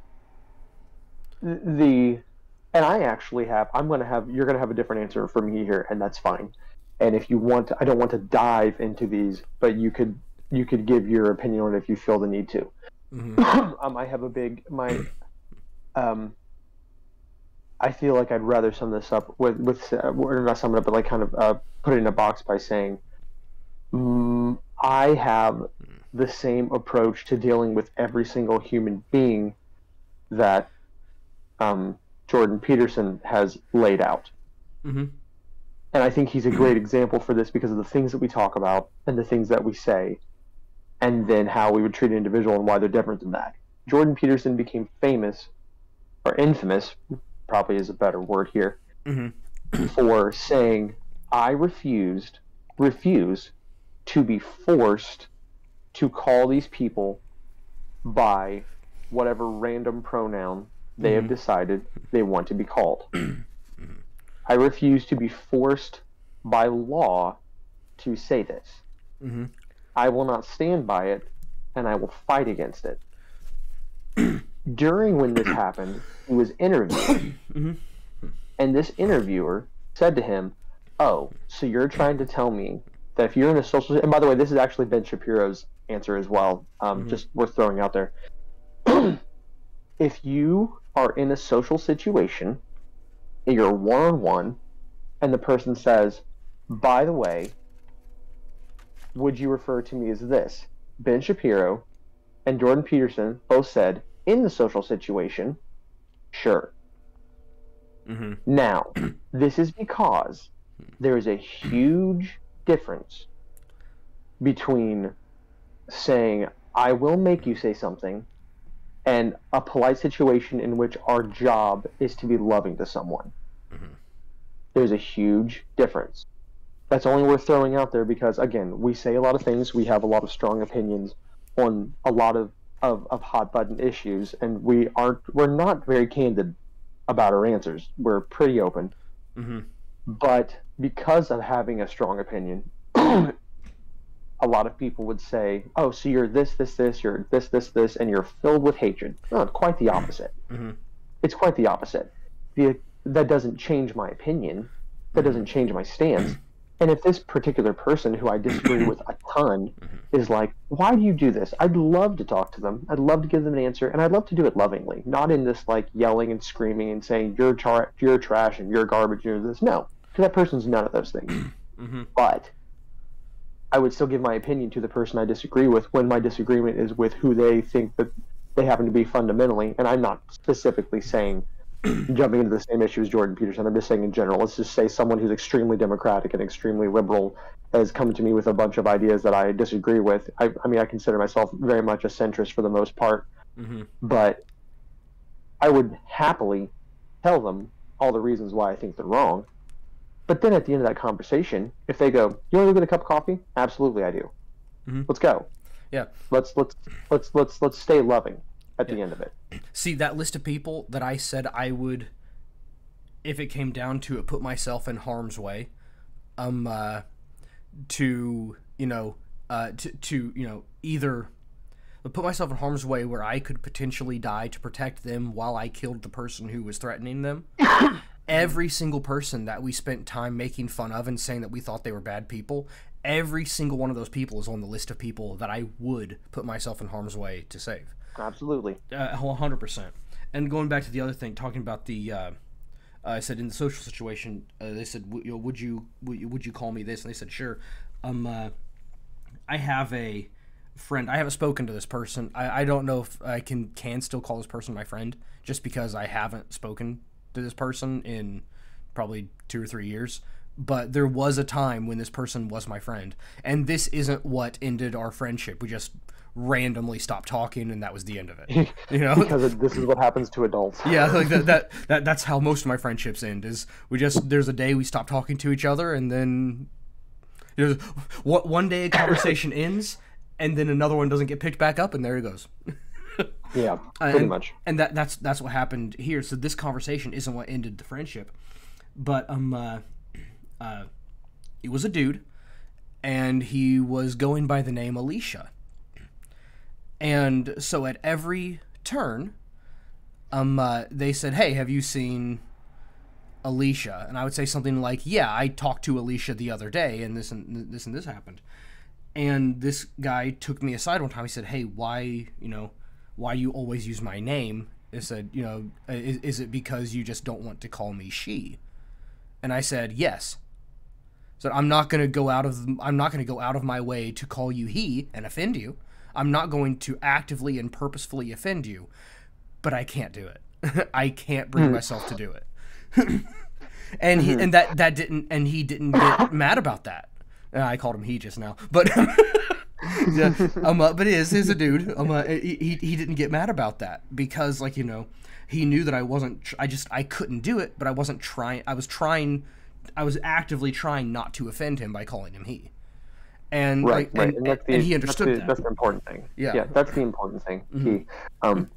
the and I actually have. I'm going to have. You're going to have a different answer for me here, and that's fine. And if you want, to, I don't want to dive into these, but you could you could give your opinion on it if you feel the need to. hmm [CLEARS THROAT] um, I have a big my. Um, I feel like I'd rather sum this up with with uh, or not sum it up, but like kind of uh, put it in a box by saying, mm, I have the same approach to dealing with every single human being that um, Jordan Peterson has laid out. hmm And I think he's a great example for this because of the things that we talk about and the things that we say, and then how we would treat an individual and why they're different than that. Jordan Peterson became famous, or infamous, probably is a better word here, hmm for saying, I refused, refuse to be forced to call these people by whatever random pronoun they have Mhm. decided they want to be called. [CLEARS THROAT] I refuse to be forced by law to say this. hmm I will not stand by it and I will fight against it. [CLEARS THROAT] During when this happened, he was interviewed. [COUGHS] Mhm. And this interviewer said to him, Oh, so you're trying to tell me that if you're in a social and by the way, this is actually Ben Shapiro's answer as well. Um, Mhm. just worth throwing out there. [CLEARS THROAT] if you are in a social situation you're one on one and the person says, By the way, would you refer to me as this? Ben Shapiro and Jordan Peterson both said, in the social situation, sure. hmm Now, [CLEARS THROAT] this is because there is a huge difference between saying, I will make you say something, and a polite situation in which our job is to be loving to someone. Mhm. There's a huge difference. That's only worth throwing out there because, again, we say a lot of things, we have a lot of strong opinions on a lot of, of, of hot button issues, and we aren't, we're not very candid about our answers. We're pretty open hmm but because of having a strong opinion, [CLEARS THROAT] a lot of people would say, "Oh, so you're this, this, this, you're this, this, this, and you're filled with hatred." No, quite the opposite. [CLEARS THROAT] hmm It's quite the opposite. The, that doesn't change my opinion. That doesn't change my stance. [CLEARS THROAT] And if this particular person who I disagree with a ton [CLEARS THROAT] is like, "Why do you do this?" I'd love to talk to them. I'd love to give them an answer, and I'd love to do it lovingly, not in this like yelling and screaming and saying you're char- you're trash and you're garbage. You're this. No, because that person's none of those things hmm but I would still give my opinion to the person I disagree with when my disagreement is with who they think that they happen to be fundamentally. And I'm not specifically saying [CLEARS THROAT] jumping into the same issue as Jordan Peterson. I'm just saying in general. Let's just say someone who's extremely democratic and extremely liberal has come to me with a bunch of ideas that I disagree with. I, I mean, I consider myself very much a centrist for the most part, Mm-hmm. but I would happily tell them all the reasons why I think they're wrong. But then at the end of that conversation, if they go, "You want to get a cup of coffee?" Absolutely, I do. Mhm. Let's go. Yeah. Let's let's let's let's let's stay loving at the end of it. [CLEARS THROAT] See that list of people that I said I would, if it came down to it, put myself in harm's way, um, uh, to you know, uh, to to you know either put myself in harm's way where I could potentially die to protect them while I killed the person who was threatening them. [COUGHS] [COUGHS] every single person that we spent time making fun of and saying that we thought they were bad people, every single one of those people is on the list of people that I would put myself in harm's way to save. Absolutely. Uh, 100%. And going back to the other thing, talking about the, uh, I said in the social situation, uh, they said, you know, would you, would you would you call me this? And they said, sure. Um, uh, I have a friend. I haven't spoken to this person. I, I don't know if I can can still call this person my friend, just because I haven't spoken to this person in probably two or three years. But there was a time when this person was my friend, and this isn't what ended our friendship. We just randomly stopped talking, and that was the end of it. [LAUGHS] You know, because this is what happens to adults. yeah, [LAUGHS] like that, that that that's how most of my friendships end. Is we just there's a day we stop talking to each other, and then you know, what one day a conversation ends, and then another one doesn't get picked back up, and there it goes. [LAUGHS] Yeah, pretty and, much. And that that's that's what happened here. So this conversation isn't what ended the friendship, but um, uh, uh, it was a dude, and he was going by the name Alicia. And so at every turn, um, uh, they said, "Hey, have you seen Alicia?" And I would say something like, "Yeah, I talked to Alicia the other day, and this and this and this happened." And this guy took me aside one time. He said, "Hey, why, you know, why you always use my name?" He said, "You know, is, is it because you just don't want to call me she?" And I said, "Yes." So I'm not going to go out of I'm not going to go out of my way to call you he and offend you. I'm not going to actively and purposefully offend you, but I can't do it. [LAUGHS] I can't bring myself to do it. [LAUGHS] and he and that that didn't and he didn't get [LAUGHS] mad about that. Uh, I called him he just now, but [LAUGHS] yeah, um, uh, but it is is a dude. Um, uh, he he didn't get mad about that because like you know he knew that I wasn't. tr- I just I couldn't do it, but I wasn't trying. I was trying. I was actively trying not to offend him by calling him he. And Right, like, right, and, and, the, and he that's understood the, that. That's the important thing. Yeah. Mm-hmm. yeah, that's the important thing. He, um,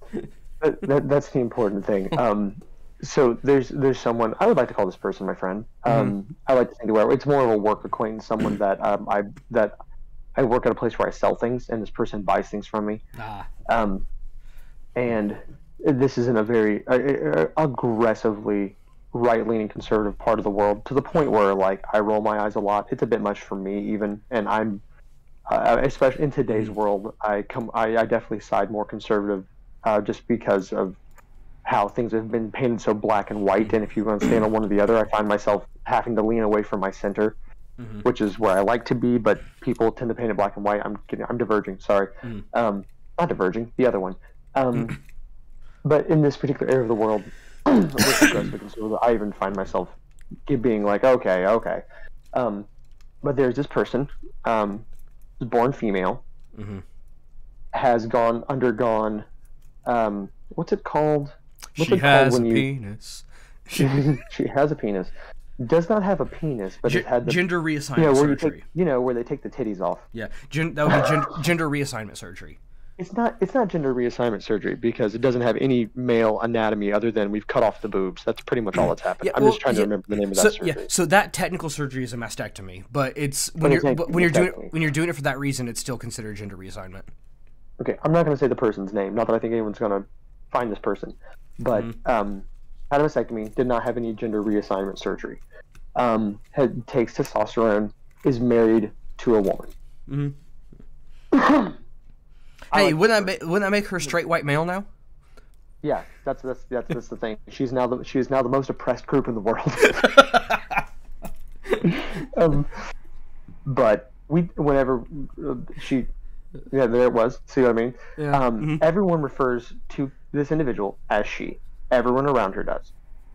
that, that, that's the important thing. [LAUGHS] Um, so there's there's someone I would like to call this person my friend. Mm-hmm. Um, I like to think where it's more of a work acquaintance, someone that um, I that I work at a place where I sell things, and this person buys things from me. ah, Um, and this is in a very uh, aggressively right-leaning conservative part of the world to the point where like I roll my eyes a lot. It's a bit much for me even, and I'm uh, especially in today's world. I come I, I definitely side more conservative uh, just because of how things have been painted so black and white. And if you want to stand on one or the other, I find myself having to lean away from my center. Which is where I like to be, but people tend to paint it black and white. I'm getting, I'm diverging. Sorry, um, not diverging. The other one. Um, but in this particular area of the world, with progressive conservative, I even find myself being like, okay, okay. Um, but there's this person, um, born female, mm-hmm. has gone undergone, um, what's it called? What's she it called has a when you? penis. [LAUGHS] [LAUGHS] she has a penis. Does not have a penis, but G- it had the gender reassignment yeah, where you take, you know, where they take the titties off. Yeah, gen- that would be gen- [LAUGHS] gender reassignment surgery. It's not. It's not gender reassignment surgery because it doesn't have any male anatomy other than we've cut off the boobs. That's pretty much all that's happened. Yeah, I'm well, just trying yeah, to remember the name of that So surgery. yeah, so that technical surgery is a mastectomy, but it's when But you're it's when you're doing when you're doing it for that reason, it's still considered gender reassignment. Okay, I'm not going to say the person's name. Not that I think anyone's going to find this person, but Mm-hmm. um, had a mastectomy, did not have any gender reassignment surgery. Um, had, takes testosterone, is married to a woman. [COUGHS] Hey, wouldn't that ma- wouldn't that make her straight white male now? Yeah, that's that's that's, that's the thing. She's now the she is now the most oppressed group in the world. [LAUGHS] um, but we whenever uh, she yeah there it was. See what I mean? Yeah. Um, Everyone refers to this individual as she. Everyone around her does.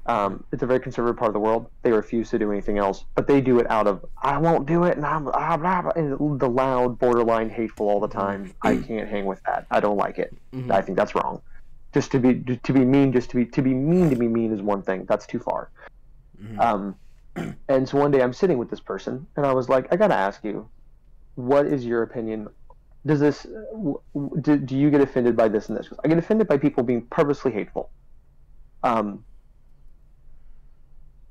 Um, it's a very conservative part of the world. They refuse to do anything else, but they do it out of I won't do it, and I'm ah, blah, blah, and the loud, borderline hateful all the time. I can't hang with that. I don't like it. I think that's wrong. Just to be to be mean, just to be to be mean to be mean is one thing. That's too far. Um, and so one day I'm sitting with this person, and I was like, I gotta ask you, what is your opinion? Does this do, do you get offended by this and this? I get offended by people being purposely hateful. Um,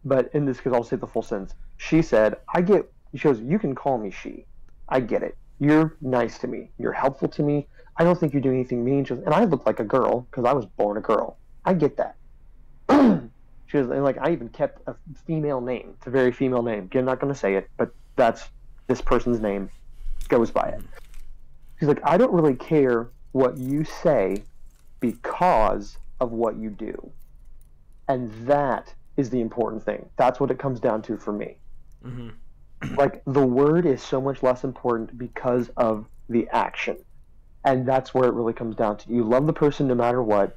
but in this, because I'll say the full sentence. She said, "I get." She goes, "You can call me she. I get it. You're nice to me. You're helpful to me. I don't think you're doing anything mean." She goes, and I look like a girl because I was born a girl. I get that. [CLEARS THROAT] she was and like, I even kept a female name. It's a very female name. I'm not going to say it, but that's this person's name. Goes by it. She's like, I don't really care what you say because of what you do. And that is the important thing. That's what it comes down to for me. Mm-hmm. like the word is so much less important because of the action. And that's where it really comes down to. You love the person no matter what.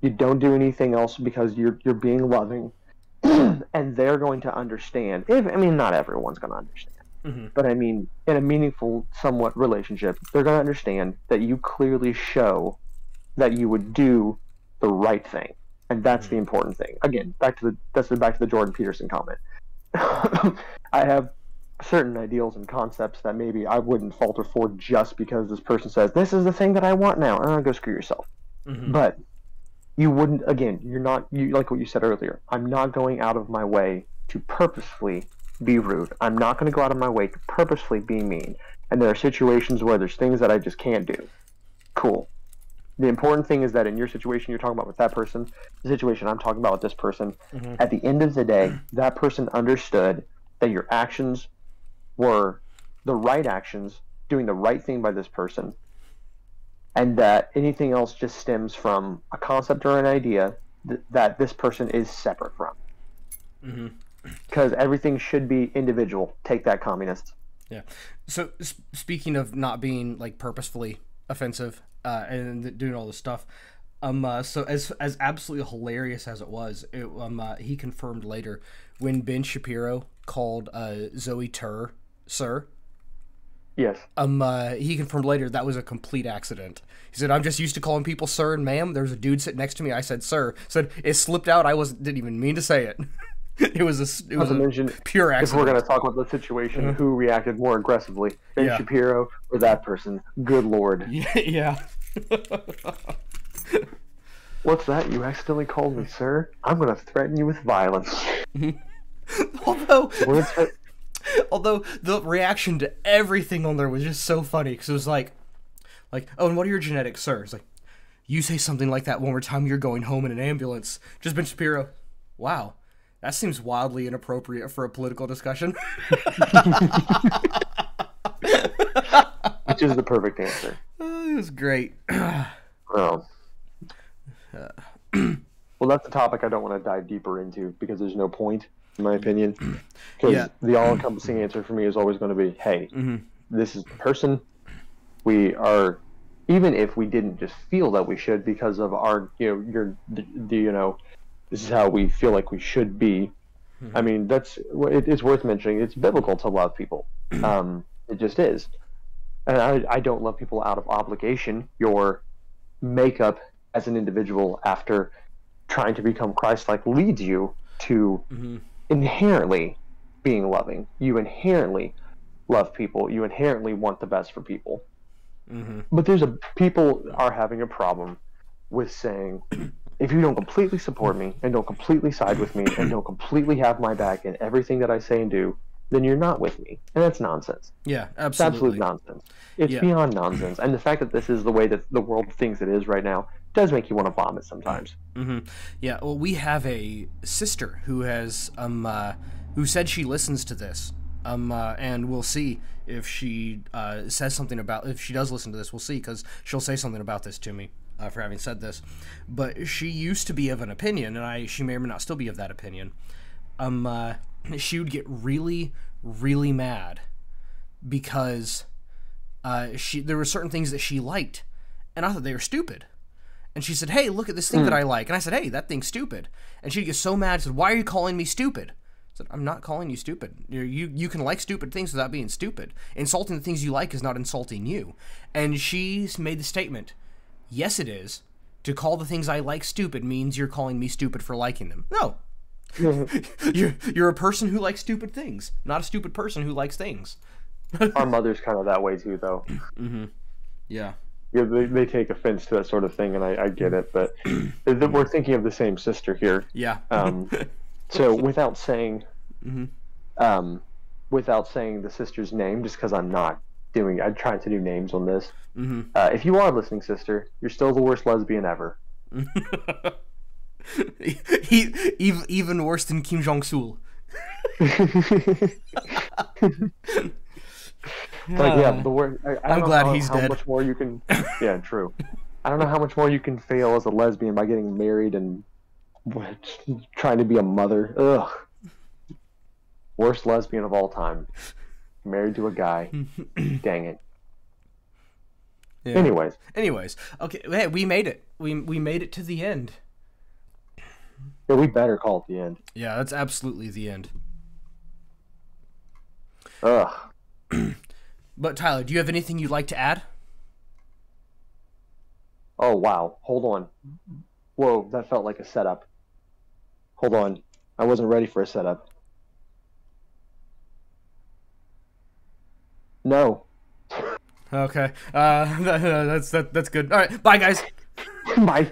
You don't do anything else because you're you're being loving. [CLEARS THROAT] and they're going to understand. If I mean not everyone's going to understand. Mm-hmm. But I mean, in a meaningful, somewhat relationship, they're going to understand that you clearly show that you would do the right thing, and that's the important thing. Again, back to the that's the, back to the Jordan Peterson comment. [LAUGHS] I have certain ideals and concepts that maybe I wouldn't falter for just because this person says this is the thing that I want now. Uh, go screw yourself. But you wouldn't. Again, you're not. You like what you said earlier. I'm not going out of my way to purposefully be rude. I'm not going to go out of my way to purposefully be mean. And there are situations where there's things that I just can't do. Cool. The important thing is that in your situation you're talking about with that person, the situation I'm talking about with this person, mm-hmm. at the end of the day, that person understood that your actions were the right actions, doing the right thing by this person, and that anything else just stems from a concept or an idea th- that this person is separate from. Mm-hmm. Because everything should be individual. Take that, communist. Yeah. So s- speaking of not being like purposefully offensive uh, and doing all this stuff, um, uh, so as as absolutely hilarious as it was, it, um, uh, he confirmed later when Ben Shapiro called uh, Zoe Tur sir. Yes. Um, uh, he confirmed later that was a complete accident. He said, "I'm just used to calling people sir and ma'am." There was a dude sitting next to me. I said sir. Said it slipped out. I was didn't even mean to say it. [LAUGHS] [LAUGHS] it was a, it was a mentioned, pure if we're going to talk about the situation, uh-huh. who reacted more aggressively, Ben Yeah. Shapiro or that person? Good lord. [LAUGHS] Yeah, yeah. [LAUGHS] What's that? You accidentally called me, sir? I'm going to threaten you with violence. Although, although the reaction to everything on there was just so funny because it was like, like, oh, and what are your genetics, sir? It's like, you say something like that one more time, you're going home in an ambulance. Just Ben Shapiro. Wow, that seems wildly inappropriate for a political discussion. [LAUGHS] which is the perfect answer. Oh, it was great. [CLEARS THROAT] Oh. well, that's a topic I don't want to dive deeper into because there's no point, in my opinion. [CLEARS THROAT] Because Yeah. the all-encompassing answer for me is always going to be, "Hey, mm-hmm. this is the person. We are, even if we didn't just feel that we should because of our, you know, your, the, the you know, this is how we feel like we should be. Mm-hmm. I mean, that's it, it's worth mentioning. It's biblical to love people. Mm-hmm. Um, it just is. And I, I don't love people out of obligation. Your makeup as an individual after trying to become Christ-like leads you to mm-hmm. inherently being loving. You inherently love people. You inherently want the best for people. But there's a people are having a problem with saying, if you don't completely support me and don't completely side with me and don't completely have my back in everything that I say and do, then you're not with me, and that's nonsense. yeah, It's absolutely. absolute nonsense. It's Yeah. beyond nonsense. And the fact that this is the way that the world thinks it is right now does make you want to vomit sometimes. Yeah, well, we have a sister who has um uh, who said she listens to this. Um, uh, and we'll see if she uh, says something about if she does listen to this. We'll see because she'll say something about this to me uh, for having said this. But she used to be of an opinion, and I she may or may not still be of that opinion. Um, uh, [CLEARS THROAT] she would get really, really mad because uh, she there were certain things that she liked, and I thought they were stupid. and she said, "Hey, look at this thing that I like," and I said, "Hey, that thing's stupid," and she'd get so mad, said, "Why are you calling me stupid?" I said, "I'm not calling you stupid. You're, you you can like stupid things without being stupid. Insulting the things you like is not insulting you." And she's made the statement, "Yes, it is. To call the things I like stupid means you're calling me stupid for liking them." No. [LAUGHS] [LAUGHS] you're you're a person who likes stupid things, not a stupid person who likes things. [LAUGHS] Our mother's kind of that way too, though. Yeah. Yeah, they, they take offense to that sort of thing, and I, I get it. But we're thinking of the same sister here. Yeah. Um, so without saying, um, without saying the sister's name, just because I'm not doing, I'm trying to do names on this. mm-hmm. Uh, if you are listening, sister, you're still the worst lesbian ever. [LAUGHS] he, even, even worse than Kim Jong Sul. [LAUGHS] Like yeah, the word. I, i'm glad how, he's how dead. much more you can. [LAUGHS] Yeah, true. I don't know how much more you can fail as a lesbian by getting married and trying to be a mother. Ugh. Worst lesbian of all time. Married to a guy. [CLEARS THROAT] Dang it. Yeah. Anyways, Anyways, okay, hey, we made it. We we made it to the end. yeah, we better call it the end. Yeah, that's absolutely the end. Ugh. [CLEARS THROAT] But Tyler, do you have anything you'd like to add? Oh wow. Hold on. Whoa, that felt like a setup. Hold on. I wasn't ready for a setup. No. Okay, uh, [LAUGHS] that's that, that's good. All right, bye guys. [LAUGHS] Bye.